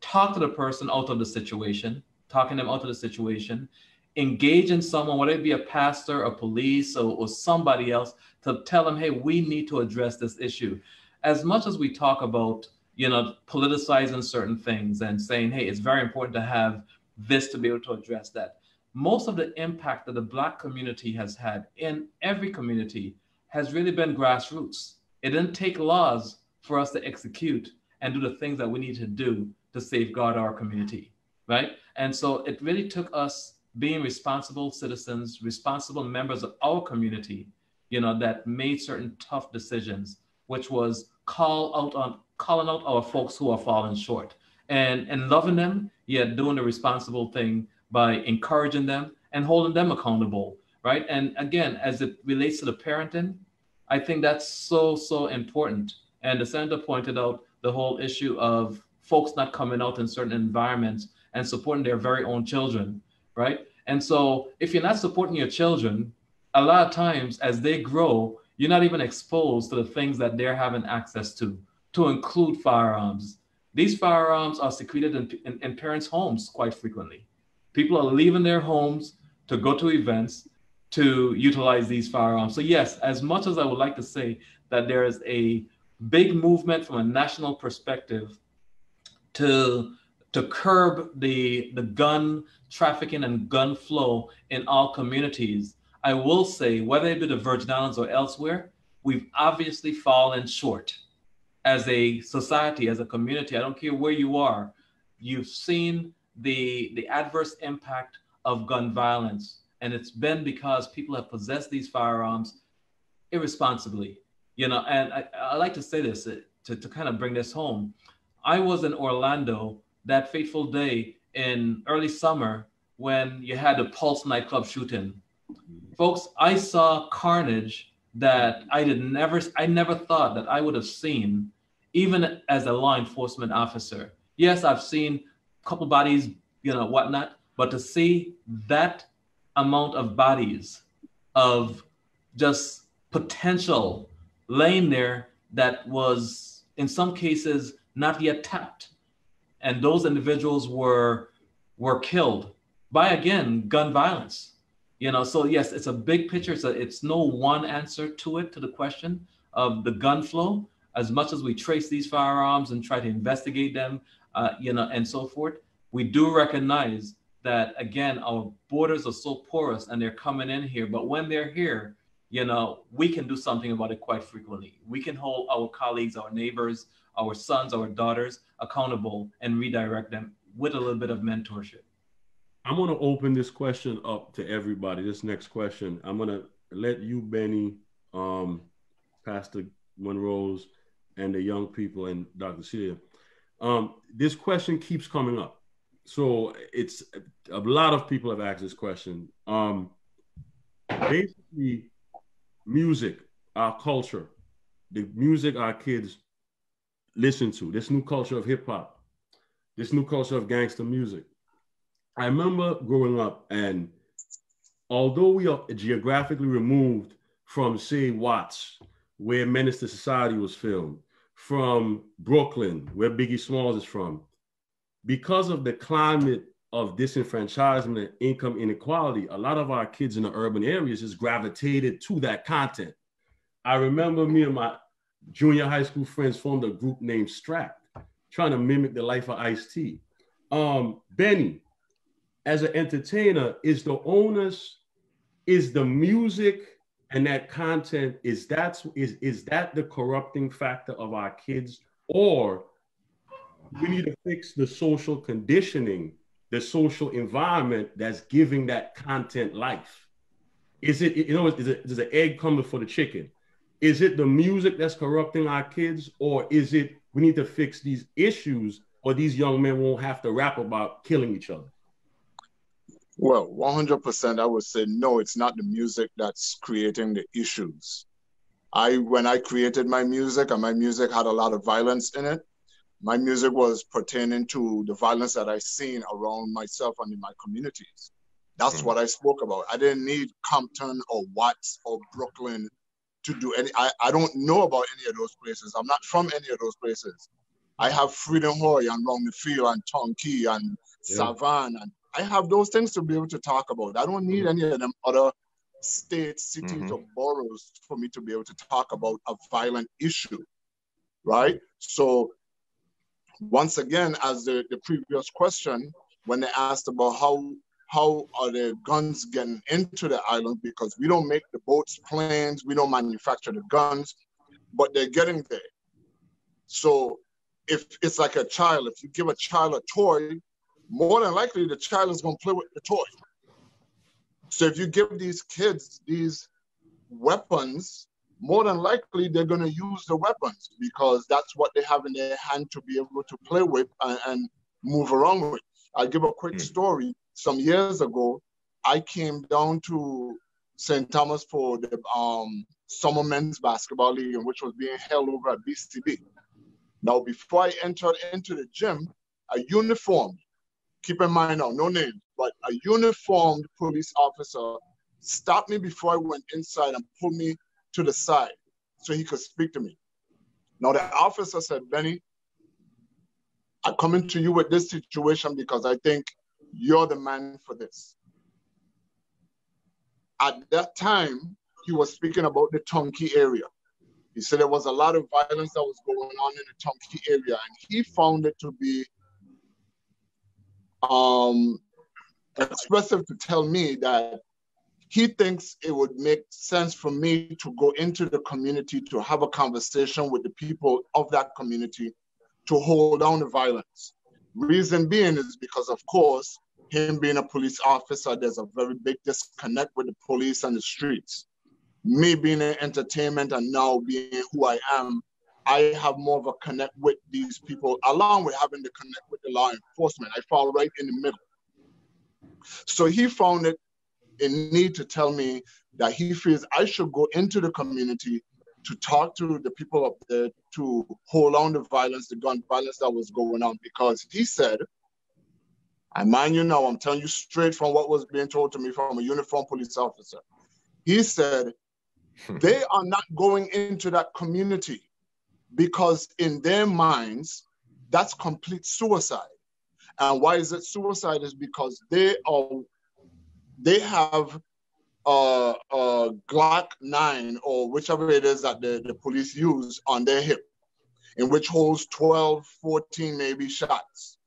talk to the person out of the situation, talking them out of the situation, engage in someone, whether it be a pastor, a police, or, or somebody else, to tell them, hey, we need to address this issue. As much as we talk about you know, politicizing certain things and saying, hey, it's very important to have this to be able to address that. Most of the impact that the Black community has had in every community has really been grassroots. It didn't take laws for us to execute and do the things that we need to do to safeguard our community, right? And so it really took us being responsible citizens, responsible members of our community, you know, that made certain tough decisions, which was call out on calling out our folks who are falling short. And and loving them yet doing the responsible thing by encouraging them and holding them accountable right? And again as it relates to the parenting i think that's so so important. And the senator pointed out the whole issue of folks not coming out in certain environments and supporting their very own children right and so if you're not supporting your children a lot of times as they grow you're not even exposed to the things that they're having access to to include firearms. These firearms are secreted in, in, in parents' homes quite frequently. People are leaving their homes to go to events to utilize these firearms. So, yes, as much as I would like to say that there is a big movement from a national perspective to to curb the the gun trafficking and gun flow in all communities, I will say whether it be the Virgin Islands or elsewhere, we've obviously fallen short as a society, as a community, I don't care where you are, you've seen the, the adverse impact of gun violence. And it's been because people have possessed these firearms irresponsibly. You know, and I, I like to say this uh, to, to kind of bring this home. I was in Orlando that fateful day in early summer when you had the Pulse nightclub shooting. Folks, I saw carnage that I did never I never thought that I would have seen even as a law enforcement officer. Yes, I've seen a couple bodies, you know, whatnot, but to see that amount of bodies of just potential laying there that was in some cases not yet tapped and those individuals were were killed by again gun violence. You know so yes it's a big picture. A, it's no one answer to it to the question of the gun flow. As much as we trace these firearms and try to investigate them, uh, you know, and so forth, we do recognize that again our borders are so porous and they're coming in here. But when they're here you know we can do something about it quite frequently. We can hold our colleagues our neighbors our sons our daughters accountable and redirect them with a little bit of mentorship. I'm going to open this question up to everybody this next question. I'm going to let you benny um, pastor Monrose and the young people and dr celia um, this question keeps coming up. So it's a lot of people have asked this question. Um, basically, music, our culture, the music our kids listen to, this new culture of hip hop, this new culture of gangster music. I remember growing up, and although we are geographically removed from, say, Watts, where Menace II Society was filmed, from Brooklyn, where Biggie Smalls is from, because of the climate of disenfranchisement income inequality, a lot of our kids in the urban areas just gravitated to that content. I remember me and my junior high school friends formed a group named Strapped, trying to mimic the life of Ice T. Um, Benny, as an entertainer, is the onus, is the music and that content, is that is, is that the corrupting factor of our kids? Or we need to fix the social conditioning, the social environment that's giving that content life. Is it, you know, is it, is the egg coming for the chicken? Is it the music that's corrupting our kids, or is it we need to fix these issues, or these young men won't have to rap about killing each other? Well, 100%, I would say no, it's not the music that's creating the issues. I, when I created my music, and my music had a lot of violence in it, my music was pertaining to the violence that I seen around myself and in my communities. That's mm-hmm. what I spoke about. I didn't need Compton or Watts or Brooklyn to do any. I, I don't know about any of those places. I'm not from any of those places. I have Frydenhoj and Round the Field and Tonky and yeah. Savan and I have those things to be able to talk about. I don't need mm-hmm. any of them other states, cities, mm-hmm. or boroughs for me to be able to talk about a violent issue, right? So once again, as the, the previous question, when they asked about how how are the guns getting into the island because we don't make the boats, planes, we don't manufacture the guns, but they're getting there. So if it's like a child, if you give a child a toy, more than likely the child is going to play with the toy. So if you give these kids these weapons, more than likely they're going to use the weapons because that's what they have in their hand to be able to play with and, and move around with. I'll give a quick mm. story. Some years ago, I came down to St. Thomas for the um, Summer Men's Basketball League, which was being held over at BCB. Now, before I entered into the gym, a uniformed, keep in mind now, no name, but a uniformed police officer stopped me before I went inside and pulled me to the side so he could speak to me. Now the officer said, Benny, I'm coming to you with this situation because I think you're the man for this. At that time, he was speaking about the Tonky area. He said there was a lot of violence that was going on in the Tonky area, and he found it to be um, expressive to tell me that he thinks it would make sense for me to go into the community to have a conversation with the people of that community to hold down the violence. Reason being is because, of course, him being a police officer, there's a very big disconnect with the police and the streets. Me being in entertainment and now being who I am, I have more of a connect with these people, along with having to connect with the law enforcement. I fall right in the middle. So he found it in need to tell me that he feels I should go into the community to talk to the people up there to hold on the violence, the gun violence that was going on, because he said, I mind you now, I'm telling you straight from what was being told to me from a uniformed police officer. He said, hmm. they are not going into that community because in their minds, that's complete suicide. And why is it suicide? Is because they are they have a, a Glock 9 or whichever it is that the, the police use on their hip, in which holds 12, 14 maybe shots.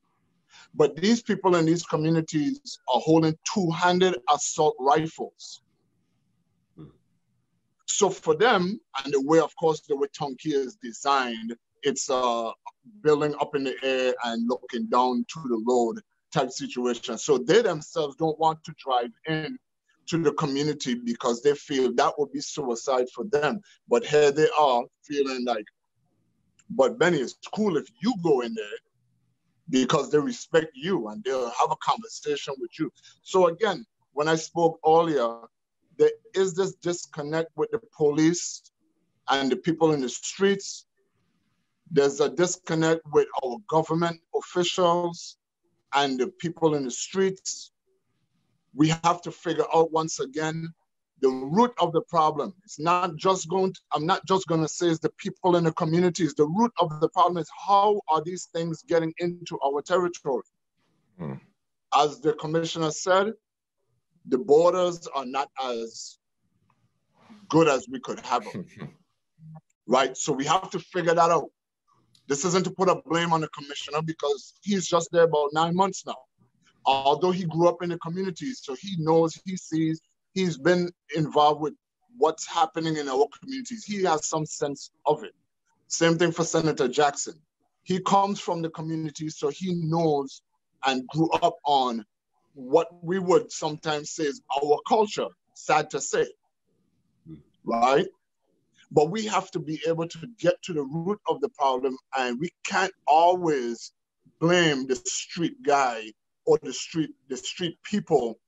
But these people in these communities are holding two-handed assault rifles. So for them, and the way, of course, the way Tonkia is designed, it's uh, building up in the air and looking down to the road type situation. So they themselves don't want to drive in to the community because they feel that would be suicide for them. But here they are feeling like, but Benny, it's cool if you go in there because they respect you and they'll have a conversation with you. So again, when I spoke earlier, there is this disconnect with the police and the people in the streets. There's a disconnect with our government officials and the people in the streets we have to figure out once again the root of the problem. It's not just going to, I'm not just going to say it's the people in the communities. The root of the problem is how are these things getting into our territory? Hmm. As the commissioner said, the borders are not as good as we could have them. right? So we have to figure that out. This isn't to put a blame on the commissioner because he's just there about nine months now although he grew up in the community, so he knows, he sees, he's been involved with what's happening in our communities. He has some sense of it. Same thing for Senator Jackson. He comes from the community, so he knows and grew up on what we would sometimes say is our culture, sad to say, right? But we have to be able to get to the root of the problem, and we can't always blame the street guy or the street the street people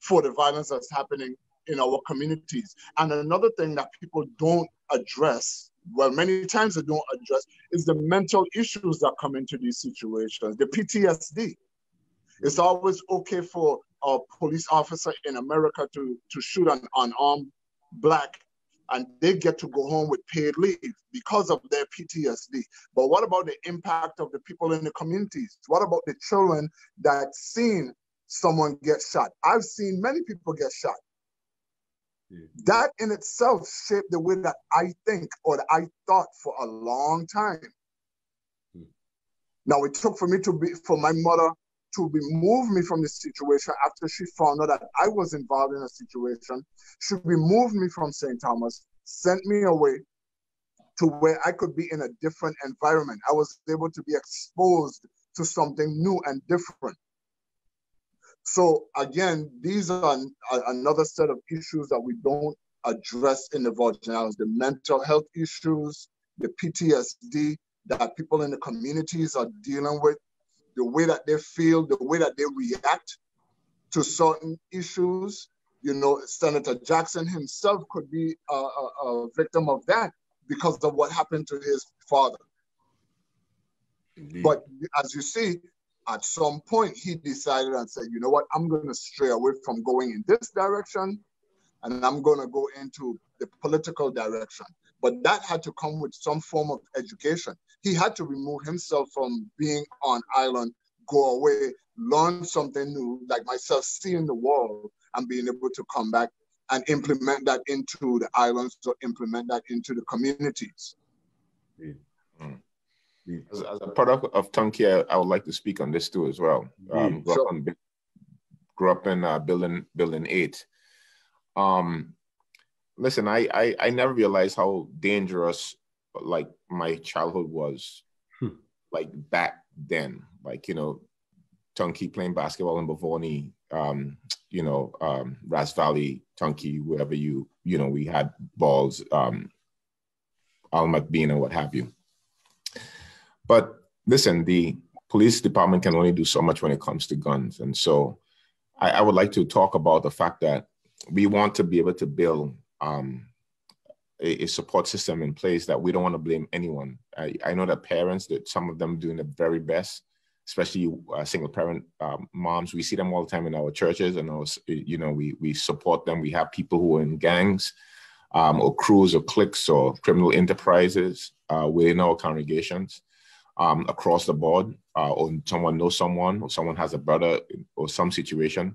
for the violence that's happening in our communities. And another thing that people don't address, well, many times they don't address, is the mental issues that come into these situations, the PTSD. It's always okay for a police officer in America to, to shoot an unarmed black and they get to go home with paid leave because of their PTSD. But what about the impact of the people in the communities? What about the children that seen someone get shot? I've seen many people get shot. Yeah. That in itself shaped the way that I think or that I thought for a long time. Hmm. Now it took for me to be for my mother to remove me from the situation after she found out that I was involved in a situation. She removed me from St. Thomas, sent me away to where I could be in a different environment. I was able to be exposed to something new and different. So again, these are another set of issues that we don't address in the virginals, the mental health issues, the PTSD that people in the communities are dealing with, the way that they feel, the way that they react to certain issues. You know, Senator Jackson himself could be a, a, a victim of that because of what happened to his father. Indeed. But as you see, at some point he decided and said, you know what, I'm going to stray away from going in this direction and I'm going to go into the political direction. But that had to come with some form of education. He had to remove himself from being on island, go away, learn something new, like myself, seeing the world and being able to come back and implement that into the islands or implement that into the communities. Mm. As, as, a product of Tonkia, I would like to speak on this too as well. Um, grew, up on, grew, up in uh, building building eight. Um, listen, I, I I never realized how dangerous like my childhood was, hmm. like back then. Like you know, Tonkie playing basketball in Bovoni, um, you know, um, Ras Valley, Tonkie, wherever you you know we had balls, um, Al McBean and what have you. But listen, the police department can only do so much when it comes to guns, and so I, I would like to talk about the fact that we want to be able to build um, a, a, support system in place that we don't want to blame anyone. I, I know that parents, that some of them doing the very best, especially uh, single parent um, moms. We see them all the time in our churches, and our, you know we we support them. We have people who are in gangs, um, or crews, or cliques, or criminal enterprises uh, within our congregations um, across the board. Uh, or someone knows someone, or someone has a brother, or some situation.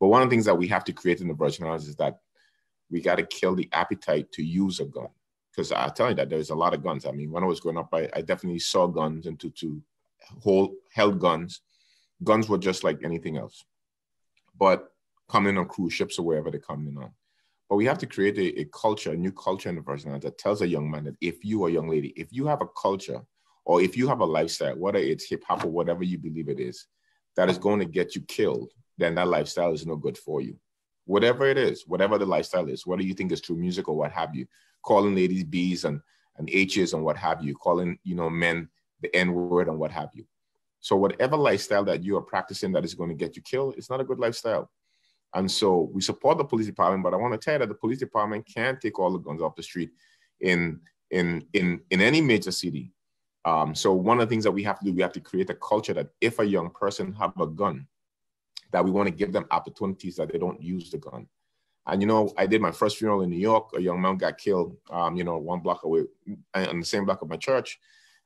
But one of the things that we have to create in the Virgin Islands is that we got to kill the appetite to use a gun. Because I tell you that there's a lot of guns. I mean, when I was growing up, I, I definitely saw guns and to, to hold held guns, guns were just like anything else, but coming on cruise ships or wherever they're coming on. But we have to create a, a culture, a new culture in the Virgin Islands that tells a young man that if you are a young lady, if you have a culture or if you have a lifestyle, whether it's hip hop or whatever you believe it is, that is going to get you killed, then that lifestyle is no good for you. Whatever it is, whatever the lifestyle is, whether you think it's true music or what have you, calling ladies B's and, and H's and what have you, calling, you know, men the N word and what have you. So whatever lifestyle that you are practicing that is going to get you killed, it's not a good lifestyle. And so we support the police department, but I want to tell you that the police department can't take all the guns off the street in in in in any major city. Um, so one of the things that we have to do, we have to create a culture that if a young person have a gun, that we want to give them opportunities that they don't use the gun. And you know, I did my first funeral in New York. A young man got killed, um, you know, one block away on the same block of my church.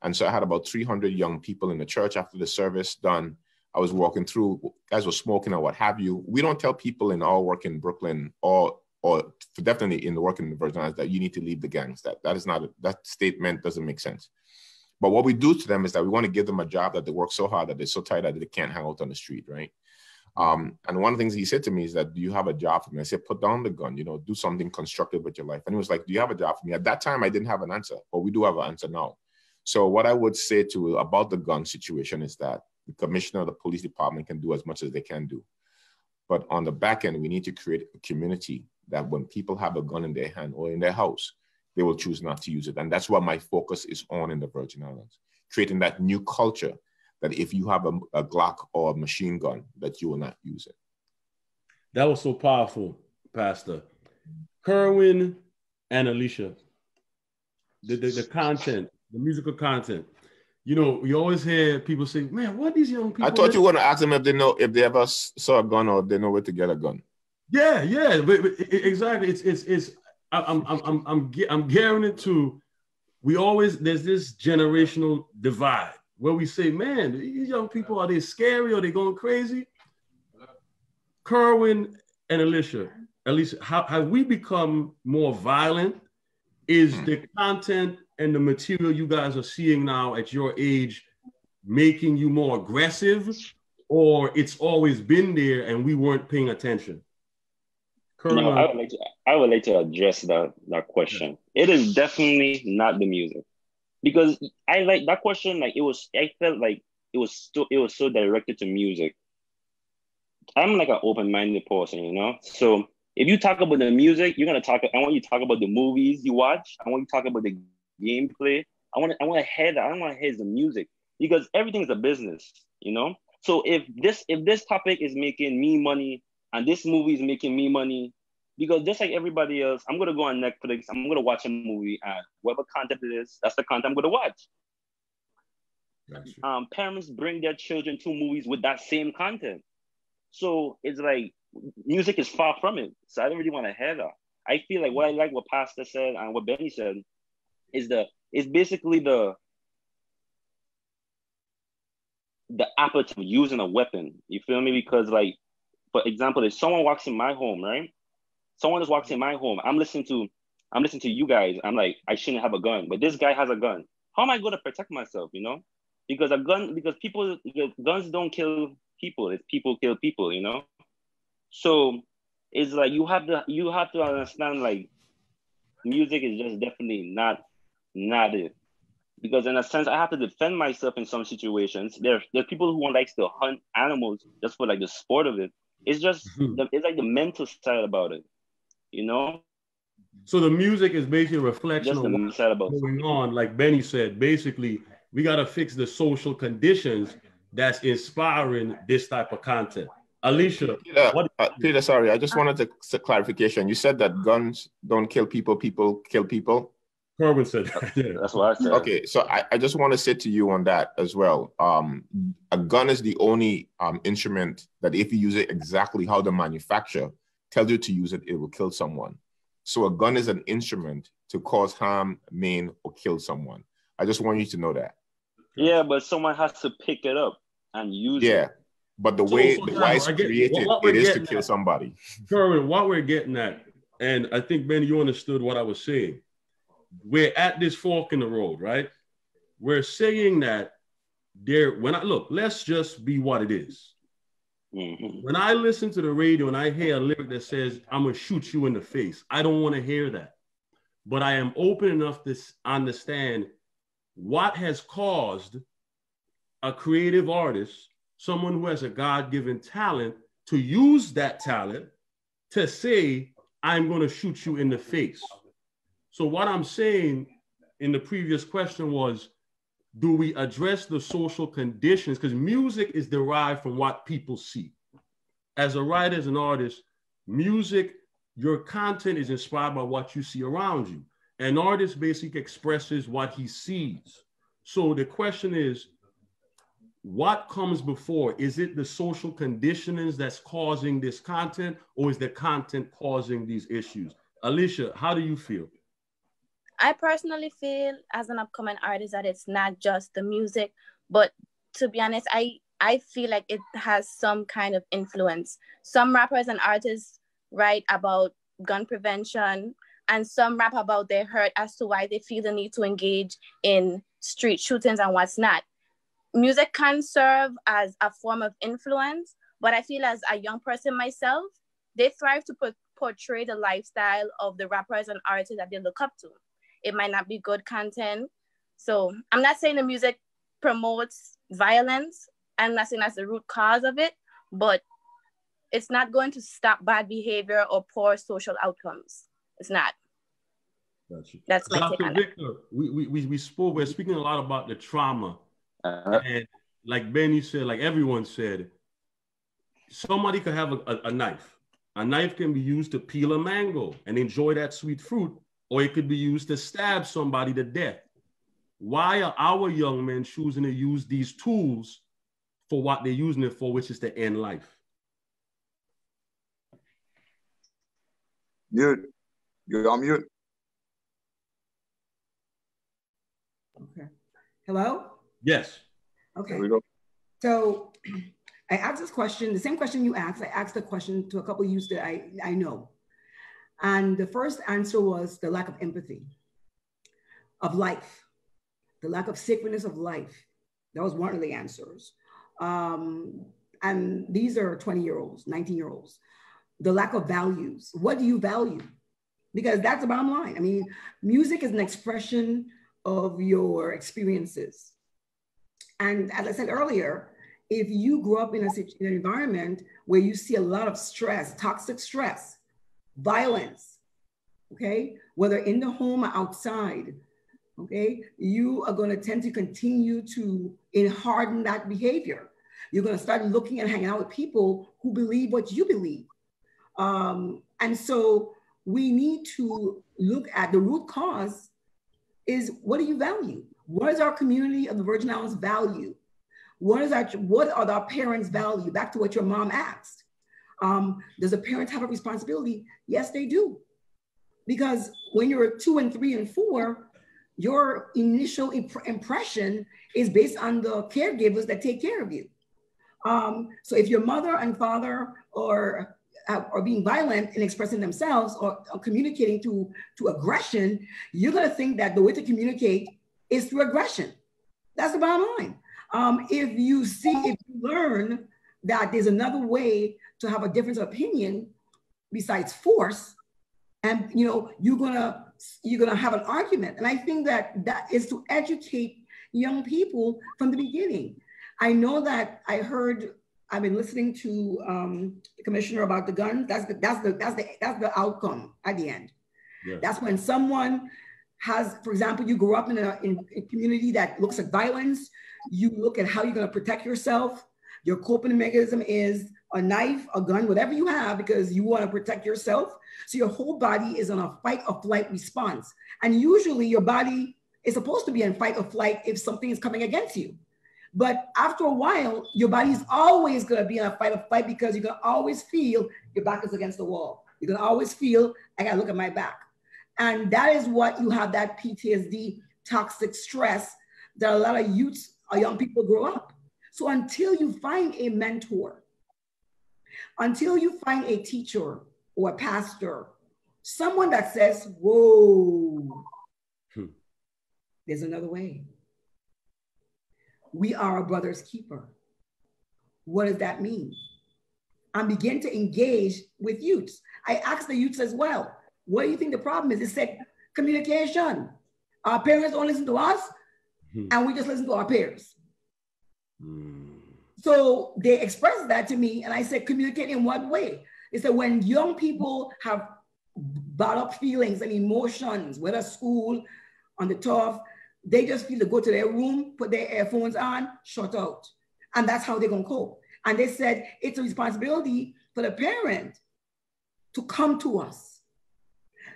And so I had about 300 young people in the church after the service done. I was walking through, guys were smoking or what have you. We don't tell people in our work in Brooklyn or or definitely in the work in the Virgin Islands that you need to leave the gangs. That that is not a, that statement doesn't make sense. But what we do to them is that we want to give them a job that they work so hard that they're so tired that they can't hang out on the street, right? Um, and one of the things he said to me is that, do you have a job for me? I said, put down the gun, you know, do something constructive with your life. And he was like, do you have a job for me? At that time, I didn't have an answer, but we do have an answer now. So what I would say to about the gun situation is that the commissioner of the police department can do as much as they can do. But on the back end, we need to create a community that when people have a gun in their hand or in their house, they will choose not to use it. And that's what my focus is on in the Virgin Islands, creating that new culture that if you have a, a Glock or a machine gun, that you will not use it. That was so powerful, Pastor. Kerwin and Alicia, the, the, the content, the musical content. You know, we always hear people say, "Man, what these young people?" I thought you were going to ask them if they know if they ever saw a gun or they know where to get a gun. Yeah, yeah, but, but exactly. It's it's it's. I'm I'm I'm I'm I'm gearing it to. We always there's this generational divide where we say, "Man, these young people are they scary? Are they going crazy?" Kerwin and Alicia, at least how have we become more violent? Is hmm. the content and the material you guys are seeing now at your age making you more aggressive or it's always been there and we weren't paying attention? no, I would like to I would like to address that that question. It is definitely not the music. Because I like that question, like it was I felt like it was so it was so directed to music. I'm like an open-minded person, you know. So if you talk about the music, you're gonna talk. I want you to talk about the movies you watch. I want you to talk about the gameplay. I want I want to hear that. I want to hear the music because everything is a business, you know. So if this if this topic is making me money and this movie is making me money, because just like everybody else, I'm gonna go on Netflix. I'm gonna watch a movie and whatever content it is, that's the content I'm gonna watch. Um, parents bring their children to movies with that same content, so it's like music is far from it. So I don't really want to hear that. I feel like what I like what Pastor said and what Benny said is the is basically the the opposite of using a weapon. You feel me? Because like, for example, if someone walks in my home, right? Someone just walks in my home. I'm listening to I'm listening to you guys. I'm like, I shouldn't have a gun, but this guy has a gun. How am I going to protect myself? You know, because a gun because people because guns don't kill people. It's people kill people. You know, so it's like you have to you have to understand like music is just definitely not not it. Because in a sense, I have to defend myself in some situations. There, there's people who likes to hunt animals just for like the sport of it. It's just mm-hmm. the, it's like the mental side about it, you know. So the music is basically a reflection of what's going on. Like Benny said, basically we got to fix the social conditions that's inspiring this type of content. Alicia, Peter, what- uh, Peter, sorry, I just wanted to, clarification. You said that guns don't kill people; people kill people. Kerwin said that. yeah. That's what I said. Okay, so I, I just want to say to you on that as well. Um, a gun is the only um, instrument that if you use it exactly how the manufacturer tells you to use it, it will kill someone. So a gun is an instrument to cause harm, maim, or kill someone. I just want you to know that. Yeah, but someone has to pick it up and use yeah. it. Yeah, but the so, way so the why it's created, it is to kill at, somebody. Kerwin, what we're getting at, and I think Ben, you understood what I was saying we're at this fork in the road, right? We're saying that there when I look, let's just be what it is. Mm-hmm. When I listen to the radio and I hear a lyric that says, I'm gonna shoot you in the face, I don't want to hear that. But I am open enough to understand what has caused a creative artist, someone who has a God given talent, to use that talent to say, I'm going to shoot you in the face. So, what I'm saying in the previous question was, do we address the social conditions? Because music is derived from what people see. As a writer, as an artist, music, your content is inspired by what you see around you. An artist basically expresses what he sees. So the question is, what comes before? Is it the social conditionings that's causing this content, or is the content causing these issues? Alicia, how do you feel? I personally feel as an upcoming artist that it's not just the music, but to be honest, I I feel like it has some kind of influence. Some rappers and artists write about gun prevention, and some rap about their hurt as to why they feel the need to engage in street shootings and what's not music can serve as a form of influence, but I feel as a young person myself, they thrive to put, portray the lifestyle of the rappers and artists that they look up to. It might not be good content. So I'm not saying the music promotes violence. I'm not saying that's the root cause of it, but it's not going to stop bad behavior or poor social outcomes. It's not. Gotcha. That's my Dr. take on Victor, we, we, we spoke, we're speaking a lot about the trauma uh-huh. And like Benny said, like everyone said, somebody could have a, a, a, knife. A knife can be used to peel a mango and enjoy that sweet fruit, or it could be used to stab somebody to death. Why are our young men choosing to use these tools for what they're using it for, which is to end life? Mute. You're on mute. Okay. Hello? Yes. Okay. So I asked this question, the same question you asked, I asked the question to a couple of youths that I, I know. And the first answer was the lack of empathy of life, the lack of sacredness of life. That was one of the answers. Um, and these are 20 year olds, 19 year olds. The lack of values. What do you value? Because that's the bottom line. I mean, music is an expression of your experiences. And as I said earlier, if you grow up in, a, in an environment where you see a lot of stress, toxic stress, violence, okay, whether in the home or outside, okay, you are going to tend to continue to harden that behavior. You're going to start looking and hanging out with people who believe what you believe. Um, and so we need to look at the root cause is what do you value? What is our community of the Virgin Islands value? What is our what are our parents' value? Back to what your mom asked. Um, does a parent have a responsibility? Yes, they do. Because when you're two and three and four, your initial imp- impression is based on the caregivers that take care of you. Um, so if your mother and father are are being violent and expressing themselves or, or communicating to to aggression, you're to think that the way to communicate is through aggression. That's the bottom line. Um, if you see, if you learn that there's another way to have a difference of opinion besides force, and you know you're gonna you're gonna have an argument. And I think that that is to educate young people from the beginning. I know that I heard I've been listening to um, the commissioner about the gun. That's the that's the that's the that's the outcome at the end. Yes. That's when someone has, for example, you grew up in a, in a community that looks at violence, you look at how you're going to protect yourself. Your coping mechanism is a knife, a gun, whatever you have, because you want to protect yourself. So your whole body is on a fight or flight response. And usually your body is supposed to be in fight or flight if something is coming against you. But after a while, your body's always going to be in a fight or flight because you're going to always feel your back is against the wall. You're going to always feel, I got to look at my back. And that is what you have that PTSD, toxic stress that a lot of youths or young people grow up. So until you find a mentor, until you find a teacher or a pastor, someone that says, whoa, hmm. there's another way. we are a brother's keeper. What does that mean? I begin to engage with youths. I asked the youths as well, what do you think the problem is? They said communication. Our parents don't listen to us, hmm. and we just listen to our peers. So they expressed that to me, and I said, communicate in what way? They said, when young people have bottled up feelings and emotions, whether school, on the tough, they just feel to go to their room, put their earphones on, shut out. And that's how they're gonna cope. And they said it's a responsibility for the parent to come to us,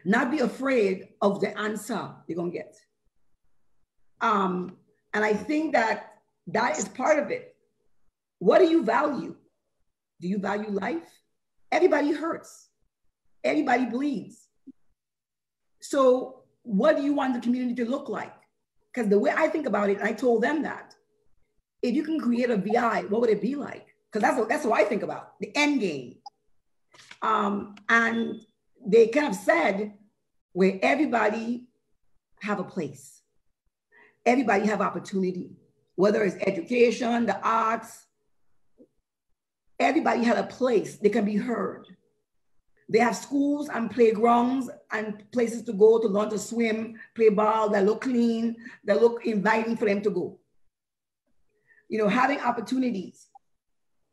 not be afraid of the answer they're gonna get. Um, and I think that that is part of it. What do you value? Do you value life? Everybody hurts. Everybody bleeds. So, what do you want the community to look like? Because the way I think about it, I told them that if you can create a VI, what would it be like? Because that's what, that's what I think about the end game. Um, and they kind of said where everybody have a place, everybody have opportunity, whether it's education, the arts, everybody had a place they can be heard. They have schools and playgrounds and places to go to learn to swim, play ball that look clean, that look inviting for them to go. You know, having opportunities.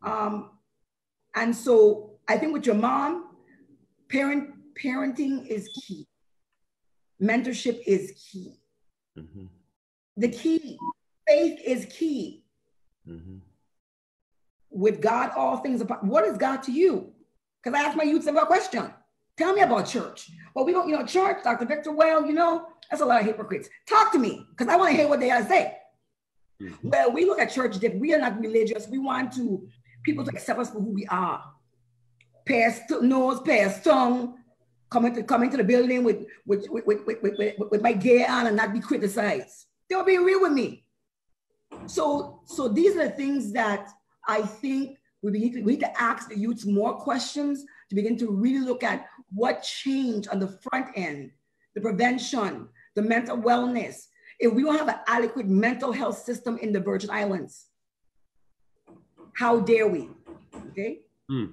Um, and so I think with your mom, parent parenting is key. Mentorship is key. Mm-hmm. The key, faith is key. Mm-hmm. With God, all things apart. What is God to you? Because I asked my youth a question. Tell me about church. Well, we don't, you know, church, Dr. Victor Well, you know, that's a lot of hypocrites. Talk to me, because I want to hear what they have to say. Mm-hmm. Well, we look at church that we are not religious. We want to people to accept us for who we are. Pass nose, pass tongue, coming to come into the building with with, with, with, with, with, with my gear on and not be criticized. They'll be real with me. So, so these are the things that I think we need, to, we need to ask the youths more questions to begin to really look at what changed on the front end, the prevention, the mental wellness. If we don't have an adequate mental health system in the Virgin Islands, how dare we? Okay. Hmm.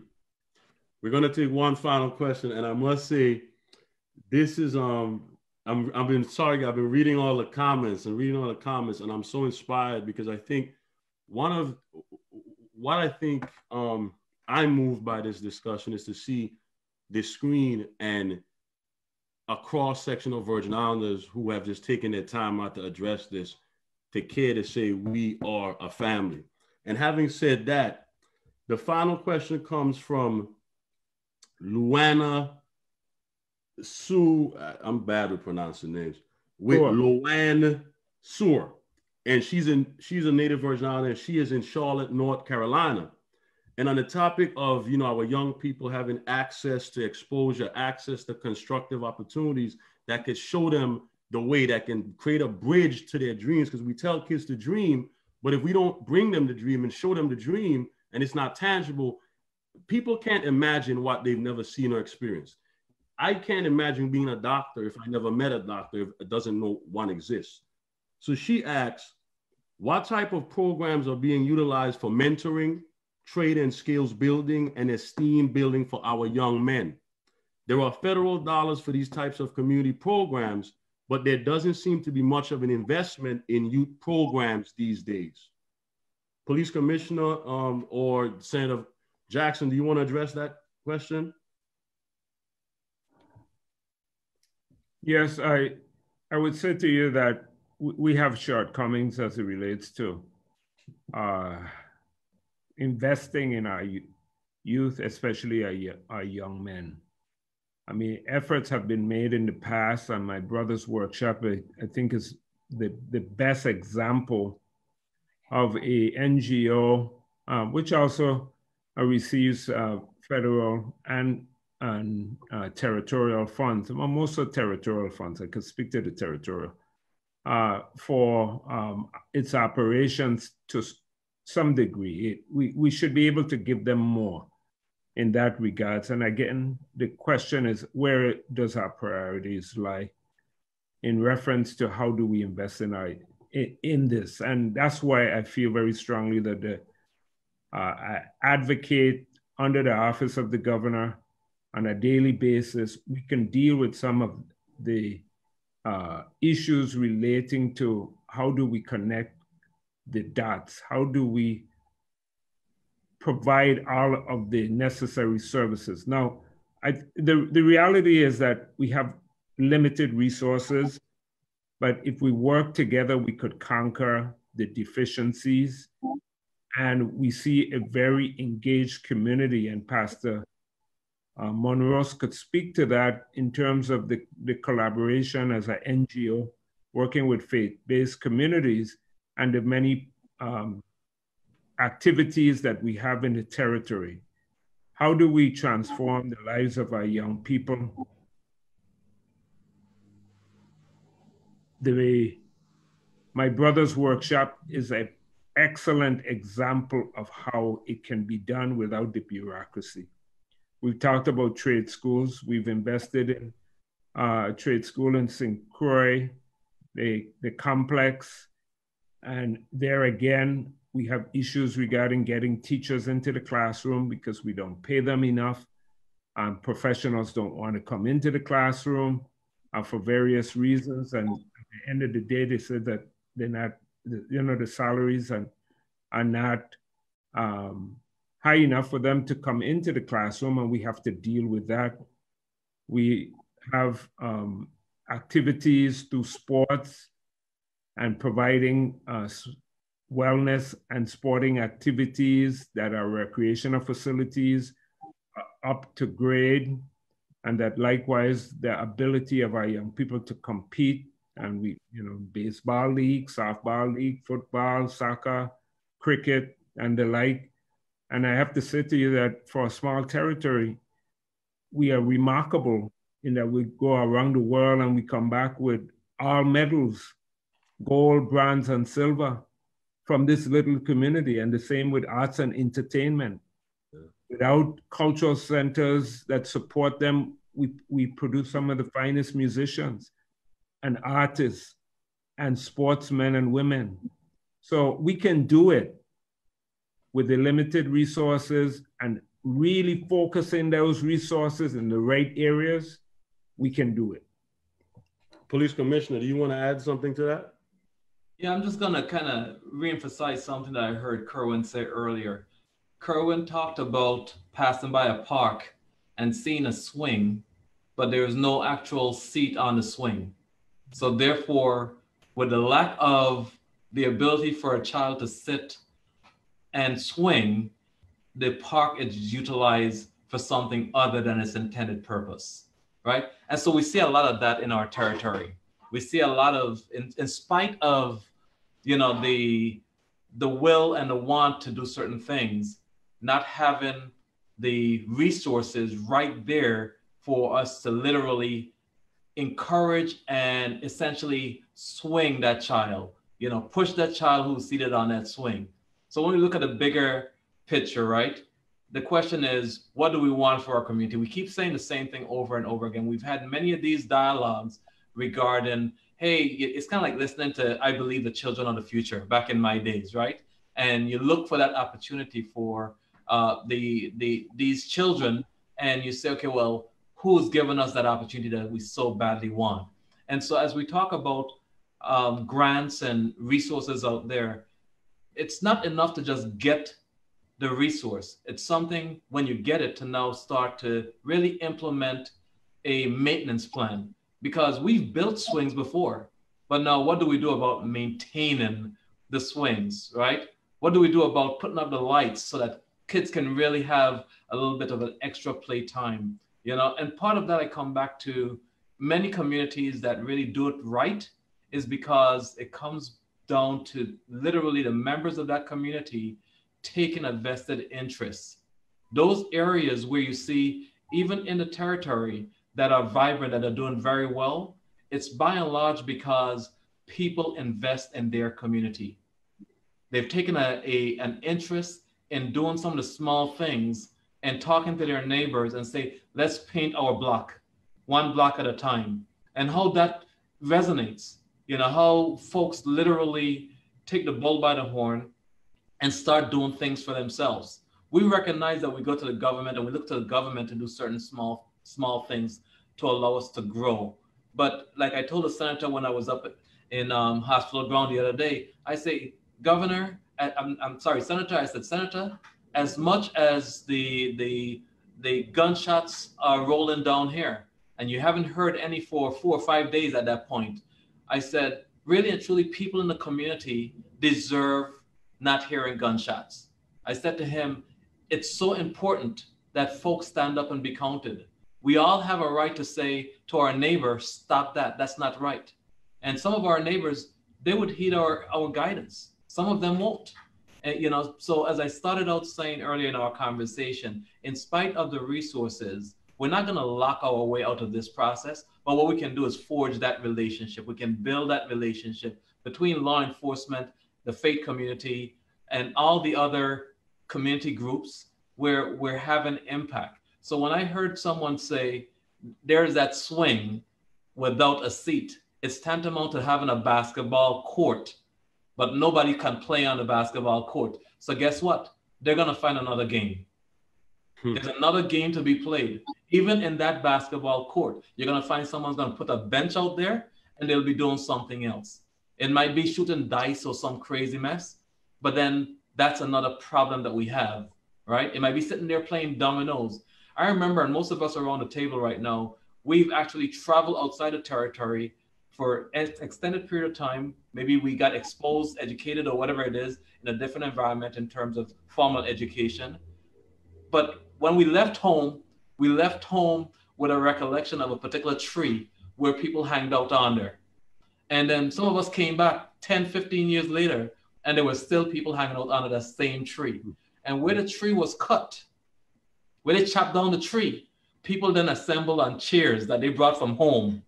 We're gonna take one final question, and I must say, this is um, I'm I've been sorry, I've been reading all the comments and reading all the comments, and I'm so inspired because I think one of what I think um, I'm moved by this discussion is to see the screen and a cross section of Virgin Islanders who have just taken their time out to address this, to care to say we are a family. And having said that, the final question comes from Luana Sue. Uh, I'm bad with pronouncing names. With sure. Luana Sur and she's in she's a native Virgin Island. She is in Charlotte, North Carolina. And on the topic of you know our young people having access to exposure, access to constructive opportunities that could show them the way that can create a bridge to their dreams. Because we tell kids to dream, but if we don't bring them the dream and show them the dream, and it's not tangible, people can't imagine what they've never seen or experienced. I can't imagine being a doctor if I never met a doctor if it doesn't know one exists. So she asks, what type of programs are being utilized for mentoring, trade and skills building, and esteem building for our young men? There are federal dollars for these types of community programs, but there doesn't seem to be much of an investment in youth programs these days. Police Commissioner um, or Senator Jackson, do you want to address that question? Yes, I, I would say to you that we have shortcomings as it relates to uh, investing in our youth, especially our, our young men. I mean, efforts have been made in the past, and my brother's workshop, I, I think, is the, the best example of a NGO, uh, which also receives uh, federal and and uh, territorial funds, well, of territorial funds. I could speak to the territorial uh, for um, its operations to some degree. It, we, we should be able to give them more in that regards. And again, the question is where does our priorities lie in reference to how do we invest in our in, in this. And that's why I feel very strongly that the, uh, I advocate under the office of the governor on a daily basis. We can deal with some of the uh, issues relating to how do we connect the dots? How do we provide all of the necessary services? Now, I, the, the reality is that we have limited resources, but if we work together, we could conquer the deficiencies. And we see a very engaged community, and Pastor uh, could speak to that in terms of the, the collaboration as an NGO working with faith-based communities and the many um, activities that we have in the territory. How do we transform the lives of our young people? The my brother's workshop is an excellent example of how it can be done without the bureaucracy. We've talked about trade schools. We've invested in uh, trade school in St. Croix, the, the complex. And there again, we have issues regarding getting teachers into the classroom because we don't pay them enough. Um, professionals don't want to come into the classroom uh, for various reasons. And at the end of the day, they said that they're not, you know, the salaries are, are not um, high enough for them to come into the classroom, and we have to deal with that. We have um, activities through sports and providing uh, wellness and sporting activities that are recreational facilities uh, up to grade and that likewise the ability of our young people to compete and we you know baseball league softball league football soccer cricket and the like and i have to say to you that for a small territory we are remarkable in that we go around the world and we come back with all medals gold bronze and silver from this little community, and the same with arts and entertainment. Yeah. Without cultural centers that support them, we, we produce some of the finest musicians and artists and sportsmen and women. So we can do it with the limited resources and really focusing those resources in the right areas, we can do it. Police Commissioner, do you want to add something to that? Yeah, I'm just going to kind of reemphasize something that I heard Kerwin say earlier. Kerwin talked about passing by a park and seeing a swing, but there is no actual seat on the swing. So, therefore, with the lack of the ability for a child to sit and swing, the park is utilized for something other than its intended purpose, right? And so we see a lot of that in our territory. We see a lot of, in, in spite of you know the the will and the want to do certain things not having the resources right there for us to literally encourage and essentially swing that child you know push that child who's seated on that swing so when we look at the bigger picture right the question is what do we want for our community we keep saying the same thing over and over again we've had many of these dialogues regarding hey, it's kind of like listening to I Believe the Children of the Future back in my days, right? And you look for that opportunity for uh, the the these children, and you say, okay, well, who's given us that opportunity that we so badly want? And so as we talk about um, grants and resources out there, it's not enough to just get the resource. It's something when you get it to now start to really implement a maintenance plan because we've built swings before. But now, what do we do about maintaining the swings, right? What do we do about putting up the lights so that kids can really have a little bit of an extra play time, you know? And part of that, I come back to many communities that really do it right is because it comes down to literally the members of that community taking a vested interest. Those areas where you see, even in the territory, that are vibrant, that are doing very well, it's by and large because people invest in their community. They've taken a, a, an interest in doing some of the small things and talking to their neighbors and say, let's paint our block, one block at a time. And how that resonates. You know, how folks literally take the bull by the horn and start doing things for themselves. We recognize that we go to the government and we look to the government to do certain small, small things to allow us to grow. But like I told the senator when I was up in um, hospital ground the other day, I say, Governor, I'm, I'm sorry, Senator, I said, Senator, as much as the, the, the gunshots are rolling down here, and you haven't heard any for four or five days at that point, I said, really and truly, people in the community deserve not hearing gunshots. I said to him, it's so important that folks stand up and be counted. We all have a right to say to our neighbor, stop that, that's not right. And some of our neighbors, they would heed our, our guidance. Some of them won't. And, you know, so as I started out saying earlier in our conversation, in spite of the resources, we're not going to lock our way out of this process. But what we can do is forge that relationship. We can build that relationship between law enforcement, the faith community, and all the other community groups where we're having impact. So when I heard someone say, there's that swing without a seat, it's tantamount to having a basketball court, but nobody can play on the basketball court. So guess what? They're going to find another game. Hmm. There's another game to be played. Even in that basketball court, you're going to find someone's going to put a bench out there and they'll be doing something else. It might be shooting dice or some crazy mess, but then that's another problem that we have, right? It might be sitting there playing dominoes. I remember, and most of us are on the table right now, we've actually traveled outside the territory for an extended period of time. Maybe we got exposed, educated, or whatever it is in a different environment in terms of formal education. But when we left home, we left home with a recollection of a particular tree where people hanged out under. And then some of us came back 10, 15 years later, and there were still people hanging out under that same tree. And where the tree was cut, where they chopped down the tree, people then assembled on chairs that they brought from home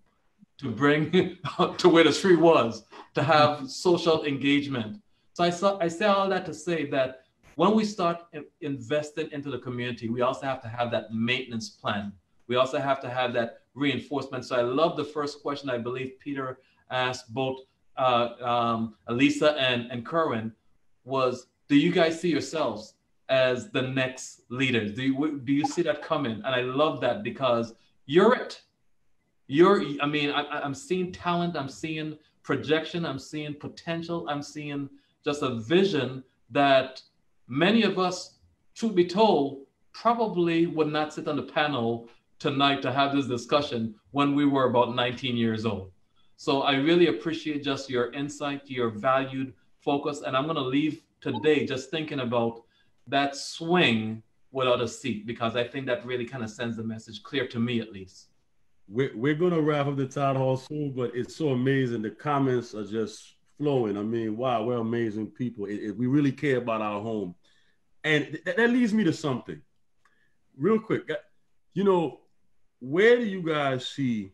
to bring to where the tree was to have social engagement. So I saw I say all that to say that when we start investing into the community, we also have to have that maintenance plan. We also have to have that reinforcement. So I love the first question I believe Peter asked both uh, um, Elisa and, and Kerwin was, do you guys see yourselves as the next leaders? Do you, do you see that coming? And I love that because you're it. You're, I mean, I, I'm seeing talent, I'm seeing projection, I'm seeing potential, I'm seeing just a vision that many of us, truth be told, probably would not sit on the panel tonight to have this discussion when we were about 19 years old. So I really appreciate just your insight, your valued focus. And I'm going to leave today just thinking about that swing without a seat, because I think that really kind of sends the message clear to me at least. We're, we're going to wrap up the town hall soon, but it's so amazing. The comments are just flowing. I mean, wow, we're amazing people. It, it, we really care about our home. And th- that leads me to something real quick. You know, where do you guys see?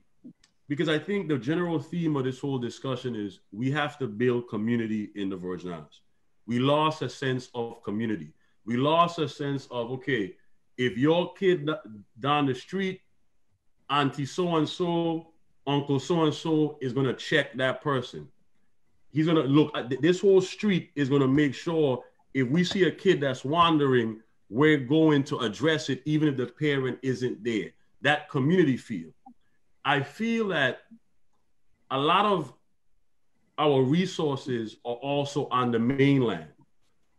Because I think the general theme of this whole discussion is we have to build community in the Virgin Islands. We lost a sense of community. We lost a sense of, okay, if your kid down the street, auntie so and so, uncle so and so is going to check that person he's gonna look uh, this whole street is gonna make sure if we see a kid that's wandering we're going to address it even if the parent isn't there. That community feel. I feel that a lot of our resources are also on the mainland.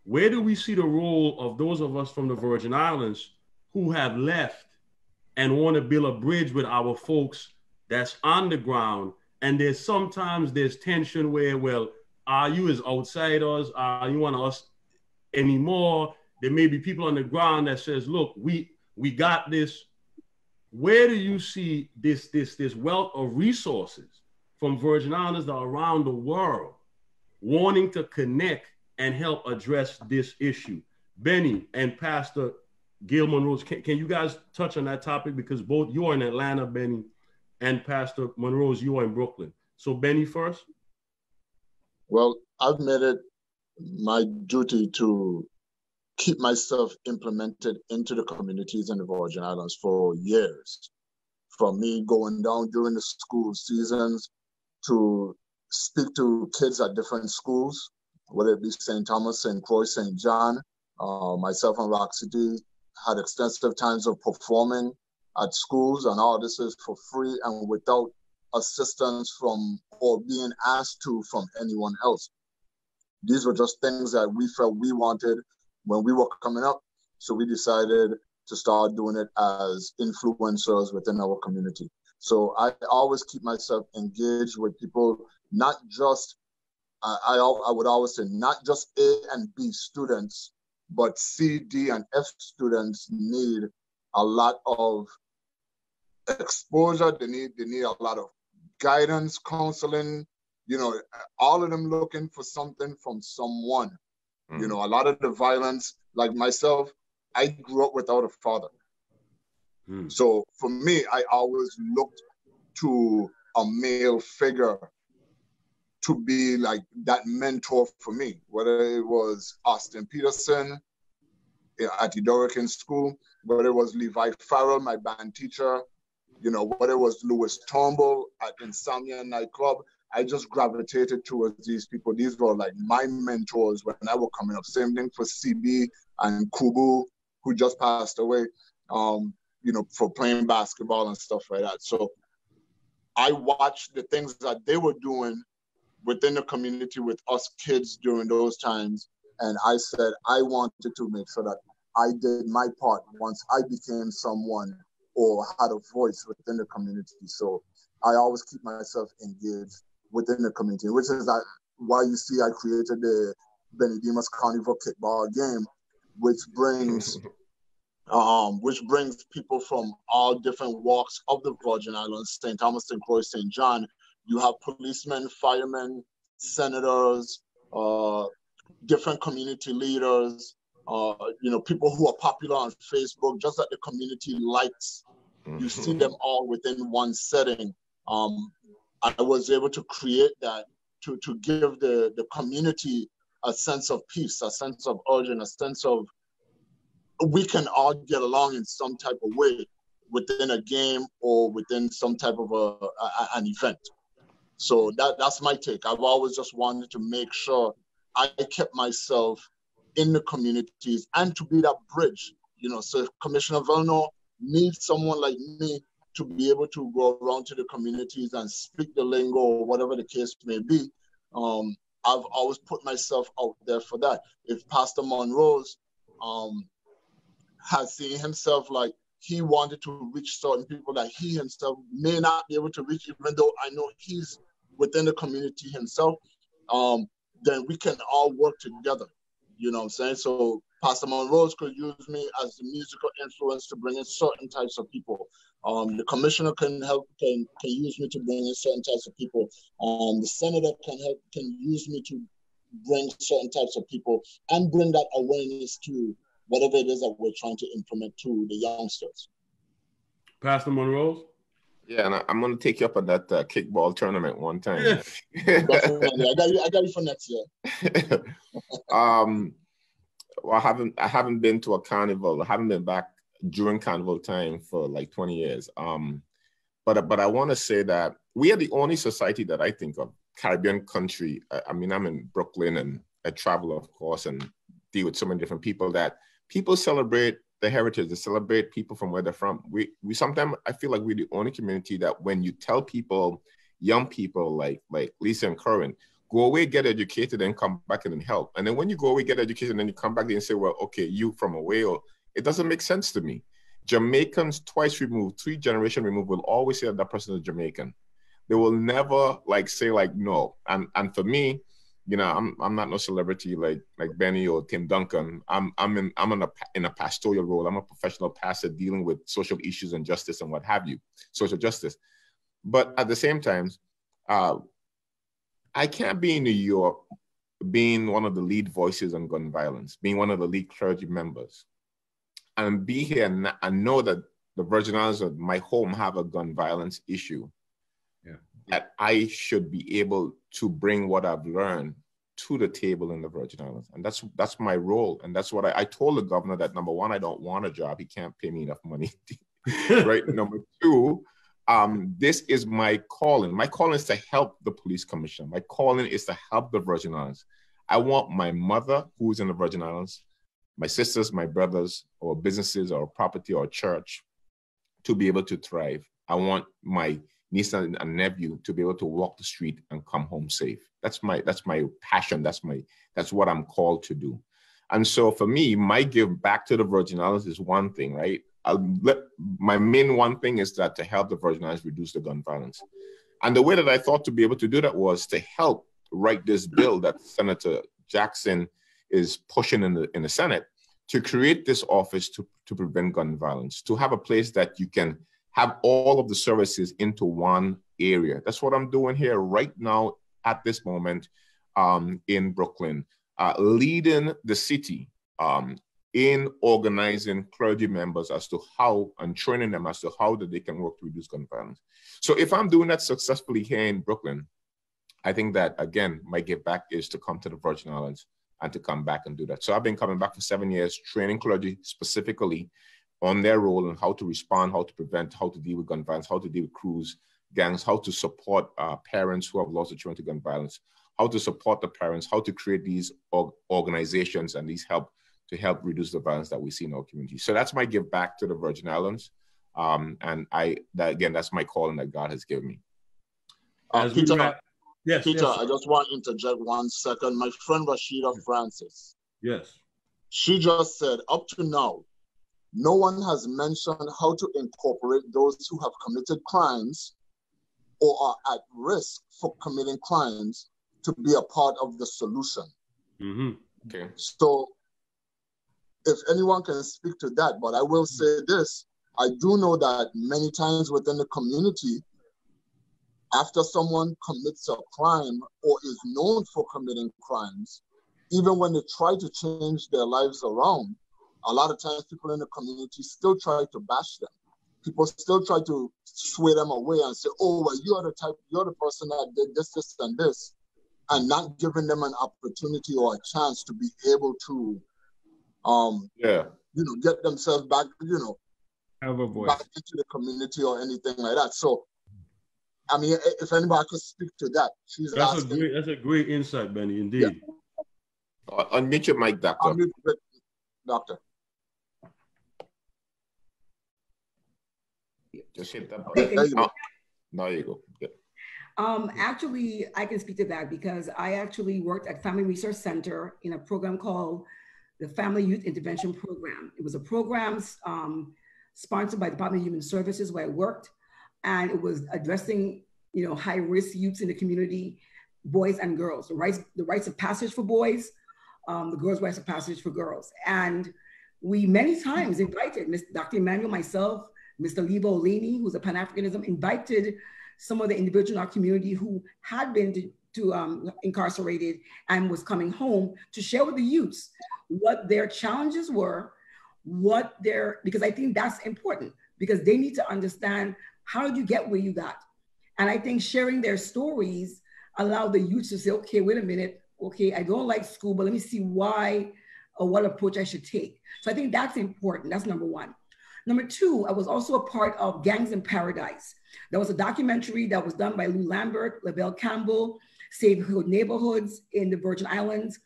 Where do we see the role of those of us from the virgin islands who have left and want to build a bridge with our folks that's on the ground? And there's sometimes there's tension where, well, are you as outsiders? Are you of us anymore? There may be people on the ground that says, look, we we got this. Where do you see this this this wealth of resources from Virgin Islands around the world wanting to connect and help address this issue? Benny and Pastor Gil Monrose, can, can you guys touch on that topic? Because both you're in Atlanta, Benny, and Pastor Monrose you are in Brooklyn. So Benny first. Well, I've met it my duty to keep myself implemented into the communities in the Virgin Islands for years. From me going down during the school seasons to speak to kids at different schools, whether it be St. Thomas, St. Croix, St. John. Uh, myself and Rock City had extensive times of performing at schools, and all this is for free and without assistance from or being asked to from anyone else. These were just things that we felt we wanted when we were coming up. So we decided to start doing it as influencers within our community. So I always keep myself engaged with people, not just, I, I would always say, not just A and B students, but C, D, and F students need a lot of exposure. They need they need a lot of guidance, counseling. You know, all of them looking for something from someone. Mm. You know, a lot of the violence, like myself, I grew up without a father. Mm. So for me, I always looked to a male figure to be like that mentor for me, whether it was Austin Peterson at the Dorican School, whether it was Levi Farrell, my band teacher, you know, whether it was Louis Turnbull at Insomnia Nightclub, I just gravitated towards these people. These were like my mentors when I was coming up. Same thing for CB and Kubu, who just passed away, um, you know, for playing basketball and stuff like that. So I watched the things that they were doing within the community with us kids during those times. And I said, I wanted to make sure that I did my part once I became someone or had a voice within the community. So I always keep myself engaged within the community, which is that why you see I created the Benny Demus Carnival kickball game, which brings um, which brings people from all different walks of the Virgin Islands, St. Thomas, St. Croix, St. John. You have policemen, firemen, senators, uh, different community leaders, uh, you know, people who are popular on Facebook, just like the community likes. You see them all within one setting. Um, I was able to create that to, to give the, the community a sense of peace, a sense of urgent, a sense of we can all get along in some type of way within a game or within some type of a, a, an event. So that that's my take. I've always just wanted to make sure I kept myself in the communities and to be that bridge. You know, so Commissioner Velinor needs someone like me to be able to go around to the communities and speak the lingo or whatever the case may be. Um, I've always put myself out there for that. If Pastor Monrose um, has seen himself like he wanted to reach certain people that he himself may not be able to reach, even though I know he's within the community himself, um, then we can all work together. You know what I'm saying? So Pastor Monrose could use me as the musical influence to bring in certain types of people. Um, the commissioner can help can, can use me to bring in certain types of people. Um, the senator can help can use me to bring certain types of people and bring that awareness to whatever it is that we're trying to implement to the youngsters. Pastor Monrose? Yeah, and I, am going to take you up on that uh, kickball tournament one time. I got you. I got you for next year. um, well, I haven't I haven't been to a carnival. I haven't been back during carnival time for like 20 years. Um, but but I want to say that we are the only society that I think of Caribbean country. I, I mean, I'm in Brooklyn and I travel, of course, and deal with so many different people that people celebrate the heritage, they celebrate people from where they're from. We we sometimes I feel like we're the only community that when you tell people, young people like like Lisa and Curran, go away, get educated, and come back and help. And then when you go away, get educated, and then you come back and say, well, okay, you from away, or it doesn't make sense to me. Jamaicans twice removed, three generation removed will always say that, that person is Jamaican. They will never like say like no. And and for me, you know, I'm I'm not no celebrity like like Benny or Tim Duncan. I'm I'm in I'm in a in a pastoral role. I'm a professional pastor dealing with social issues and justice and what have you, social justice. But at the same time, uh, I can't be in New York being one of the lead voices on gun violence, being one of the lead clergy members, and be here and, and know that the Virgin Islands, my home, have a gun violence issue that I should be able to bring what I've learned to the table in the Virgin Islands. And that's that's my role. And that's what I, I told the governor that number one, I don't want a job. He can't pay me enough money. right. number two, um, this is my calling. My calling is to help the police commission. My calling is to help the Virgin Islands. I want my mother, who's in the Virgin Islands, my sisters, my brothers, or businesses, or property, or church, to be able to thrive. I want my niece and nephew to be able to walk the street and come home safe. That's my that's my passion. That's my that's what I'm called to do. And so for me, my give back to the Virgin Islands is one thing, right? Let, my main one thing is that to help the Virgin Islands reduce the gun violence. And the way that I thought to be able to do that was to help write this bill that Senator Jackson is pushing in the in the Senate to create this office to, to prevent gun violence, to have a place that you can have all of the services into one area. That's what I'm doing here right now at this moment um, in Brooklyn, uh, leading the city um, in organizing clergy members as to how and training them as to how that they can work to reduce gun violence. So if I'm doing that successfully here in Brooklyn, I think that again, my give back is to come to the Virgin Islands and to come back and do that. So I've been coming back for seven years, training clergy specifically on their role and how to respond, how to prevent, how to deal with gun violence, how to deal with crews, gangs, how to support uh, parents who have lost their children to gun violence, how to support the parents, how to create these org- organizations and these help to help reduce the violence that we see in our community. So that's my give back to the Virgin Islands. Um, and I, that, again, that's my calling that God has given me. Uh, yes, Peter, yes. I just want to interject one second. My friend Rashida Francis. Yes. She just said, up to now, no one has mentioned how to incorporate those who have committed crimes or are at risk for committing crimes to be a part of the solution. Mm-hmm. Okay. So if anyone can speak to that, but I will say this I do know that many times within the community, after someone commits a crime or is known for committing crimes, even when they try to change their lives around, a lot of times people in the community still try to bash them. People still try to sway them away and say, oh, well, you're the type, you're the person that did this, this, and this, and not giving them an opportunity or a chance to be able to um yeah. you know get themselves back you know have a voice. back into the community or anything like that. So i mean if anybody could speak to that she's that's asking, a great that's a great insight benny indeed yeah. uh, unmute your mic doctor unmute, doctor just hit that button. There you go. Oh, there you go. Yeah. Um, actually, I can speak to that because I actually worked at Family Resource Center in a program called the Family Youth Intervention Program. It was a program um, sponsored by the Department of Human Services where I worked, and it was addressing you know high risk youths in the community, boys and girls, the rights the rites of passage for boys, um, the girls' rights of passage for girls, and we many times invited Ms. Dr. Emmanuel, myself, Mr. Lebo Olini, who's a Pan Africanism, invited some of the individuals in our community who had been to, to um, incarcerated and was coming home to share with the youths what their challenges were, what their, because I think that's important because they need to understand how did you get where you got? And I think sharing their stories allow the youth to say, okay, wait a minute, okay, I don't like school, but let me see why or what approach I should take. So I think that's important. That's number one. Number two, I was also a part of Gangs in Paradise. There was a documentary that was done by Lou Lambert, LaBelle Campbell, Save Hood Neighborhoods in the Virgin Islands,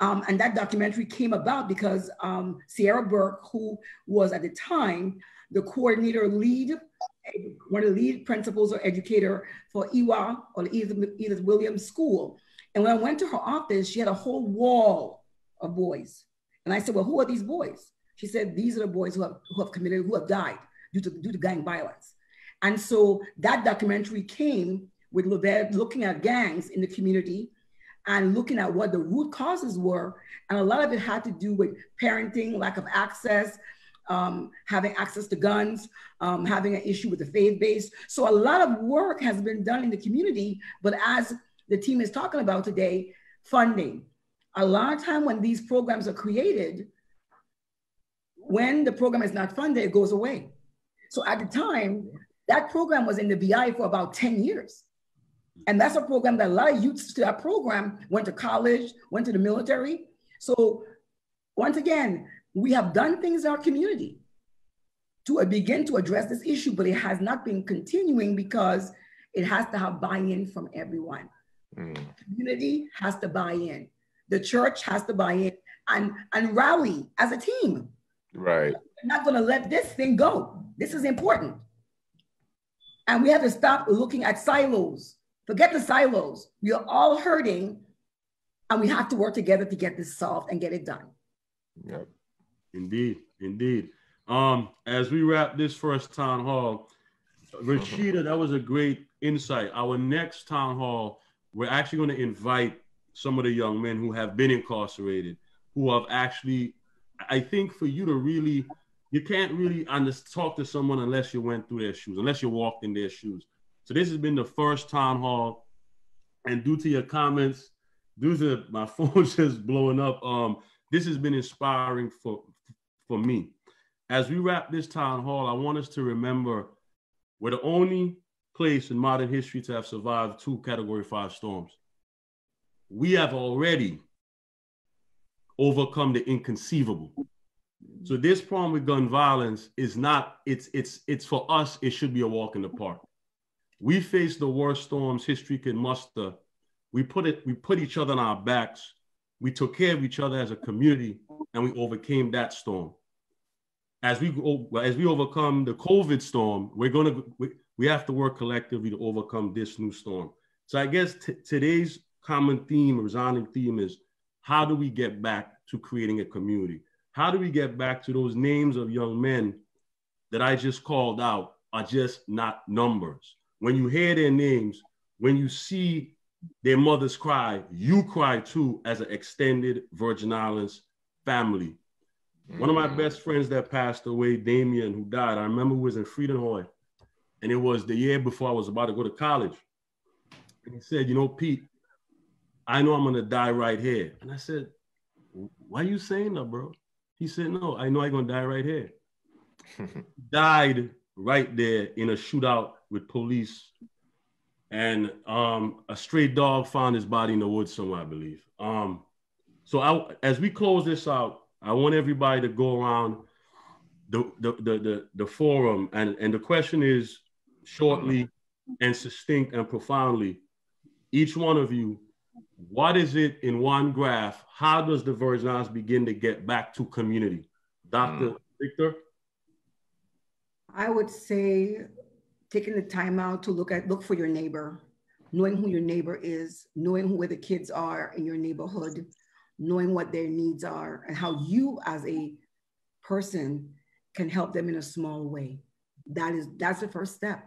um, and that documentary came about because um, Sierra Burke, who was at the time the coordinator lead, one of the lead principals or educator for EWA or Edith, Williams School. And when I went to her office, she had a whole wall of boys. And I said, well, who are these boys? She said, these are the boys who have, who have committed, who have died due to, due to gang violence. And so that documentary came with looking at gangs in the community and looking at what the root causes were. And a lot of it had to do with parenting, lack of access, um, having access to guns, um, having an issue with the faith base. So a lot of work has been done in the community, but as the team is talking about today, funding. A lot of time when these programs are created, when the program is not funded, it goes away. So at the time, that program was in the VI for about 10 years. And that's a program that a lot of youths to that program went to college, went to the military. So once again, we have done things in our community. to begin to address this issue, but it has not been continuing because it has to have buy-in from everyone. Mm. Community has to buy in. The church has to buy in and, and rally as a team. Right. We're not going to let this thing go. This is important. And we have to stop looking at silos. Forget the silos. We are all hurting and we have to work together to get this solved and get it done. Yep. Indeed. Indeed. Um, as we wrap this first town hall, Rashida, that was a great insight. Our next town hall, we're actually going to invite some of the young men who have been incarcerated, who have actually, I think for you to really, you can't really under, talk to someone unless you went through their shoes, unless you walked in their shoes. So this has been the first town hall. And due to your comments, due to my phone just blowing up, um, this has been inspiring for for me. As we wrap this town hall, I want us to remember we're the only place in modern history to have survived two category five storms. We have already overcome the inconceivable. So this problem with gun violence is not, it's it's it's for us, it should be a walk in the park. We faced the worst storms history can muster. We put it, we put each other on our backs. We took care of each other as a community and we overcame that storm. As we as we overcome the COVID storm, we're gonna we, we have to work collectively to overcome this new storm. So I guess t- today's common theme, resounding theme is how do we get back to creating a community? How do we get back to those names of young men that I just called out are just not numbers? When you hear their names, when you see their mothers cry, you cry too as an extended Virgin Islands family. Mm-hmm. One of my best friends that passed away, Damien, who died, I remember was in Frydenhoj. And it was the year before I was about to go to college. And he said, You know, Pete, I know I'm gonna die right here. And I said, Why are you saying that, bro? He said, No, I know I'm gonna die right here. died right there in a shootout with police. And um, a stray dog found his body in the woods somewhere, I believe. Um, so I, as we close this out, I want everybody to go around the the the the, the forum, and and the question is shortly and succinct and profoundly. Each one of you, what is it in one graph? How does the Virgin Islands begin to get back to community? Dr. Mm. Victor? I would say taking the time out to look at look for your neighbor, knowing who your neighbor is, knowing where the kids are in your neighborhood, knowing what their needs are, and how you as a person can help them in a small way. That is that's the first step.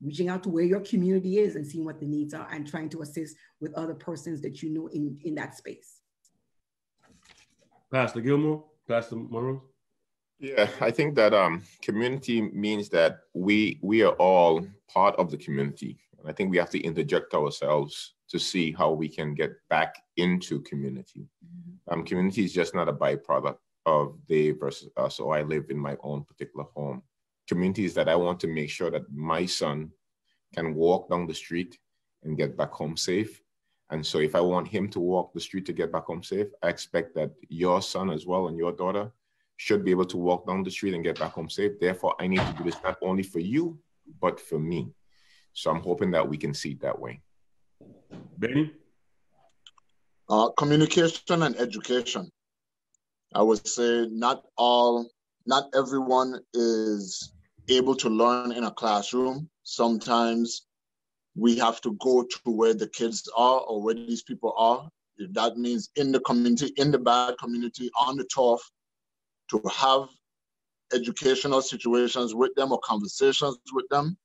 Reaching out to where your community is and seeing what the needs are and trying to assist with other persons that you know in, in that space. Pastor Gilmore, Pastor Monrose. Yeah, I think that um, community means that we we are all part of the community. And I think we have to interject ourselves to see how we can get back into community. Mm-hmm. Um, community is just not a byproduct of they versus us, or I live in my own particular home. Community is that I want to make sure that my son can walk down the street and get back home safe. And so if I want him to walk the street to get back home safe, I expect that your son as well and your daughter should be able to walk down the street and get back home safe. Therefore, I need to do this not only for you, but for me. So I'm hoping that we can see it that way. Benny? Uh, communication and education. I would say not all, not everyone is able to learn in a classroom. Sometimes we have to go to where the kids are or where these people are. If that means in the community, in the bad community, on the turf, to have educational situations with them or conversations with them,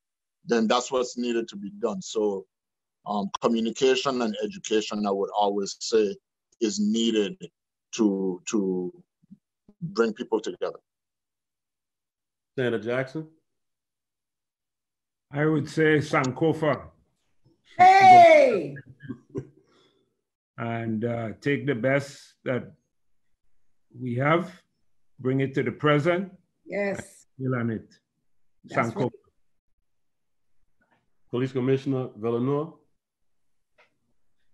then that's what's needed to be done. So um, communication and education, I would always say, is needed to to bring people together. Senator Jackson? I would say Sankofa. Hey! and uh, take the best that we have bring it to the present. Yes. Feel on it. Sanko. Police Commissioner Velinor.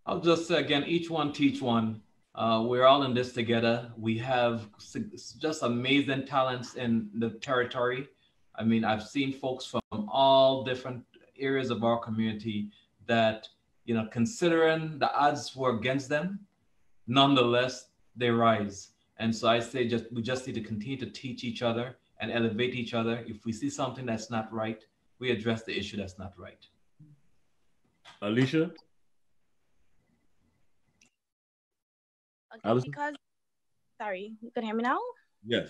I'll just say again, each one teach one. Uh, we're all in this together. We have just amazing talents in the territory. I mean, I've seen folks from all different areas of our community that, you know, considering the odds were against them, nonetheless, they rise. And so I say just we just need to continue to teach each other and elevate each other. If we see something that's not right, we address the issue that's not right. Alicia? Okay, because sorry, you can hear me now? Yes.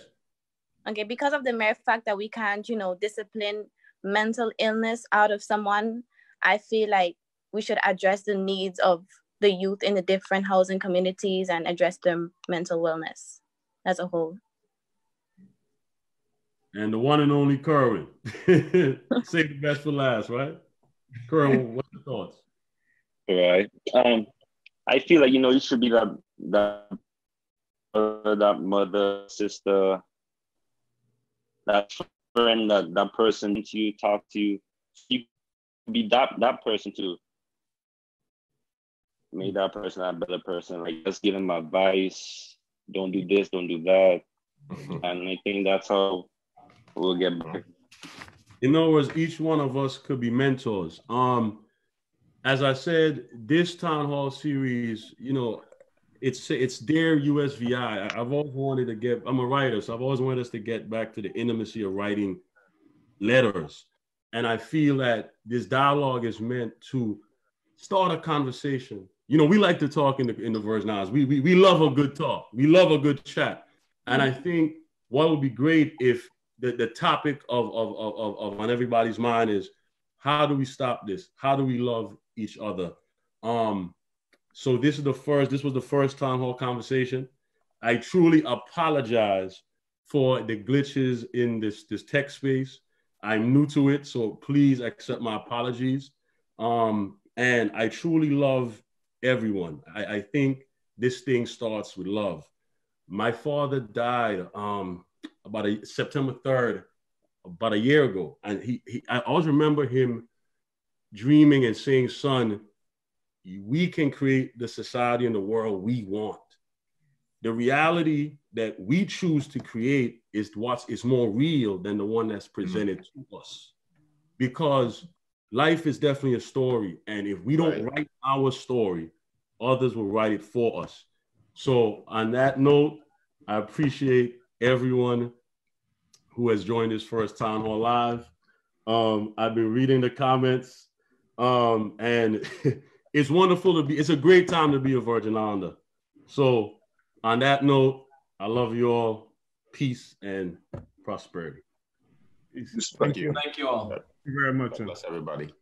Okay, because of the mere fact that we can't, you know, discipline mental illness out of someone, I feel like we should address the needs of the youth in the different housing communities and address their mental wellness as a whole. And the one and only Kerwin. Say the best for last, right? Kerwin, what's your thoughts? Right. Um, I feel like you know you should be that that that mother, sister, that friend, that that person to you talk to. You be that that person too make that person a better person. Like just give them advice. Don't do this, don't do that. and I think that's how we'll get better. In other words, each one of us could be mentors. Um, as I said, this town hall series, you know, it's it's Dear USVI. I've always wanted to get. I'm a writer, so I've always wanted us to get back to the intimacy of writing letters, and I feel that this dialogue is meant to start a conversation you know, we like to talk in the in the Virgin We, we we love a good talk. We love a good chat. And I think what would be great if the, the topic of, of, of, of, of on everybody's mind is how do we stop this? How do we love each other? Um, so this is the first, this was the first town hall conversation. I truly apologize for the glitches in this, this tech space. I'm new to it, so please accept my apologies. Um, and I truly love everyone. I, I think this thing starts with love. My father died um, about a, September 3rd, about a year ago. And he, he, I always remember him dreaming and saying, son, we can create the society and the world we want. The reality that we choose to create is what's is more real than the one that's presented mm-hmm. to us. Because life is definitely a story. And if we don't right. write our story, others will write it for us. So, on that note, I appreciate everyone who has joined this first Town Hall Live. Um, I've been reading the comments, um, and it's wonderful to be, it's a great time to be a Virgin Islander. So, on that note, I love you all. Peace and prosperity. Thank you. Thank you all. Thank you very much. bless everybody.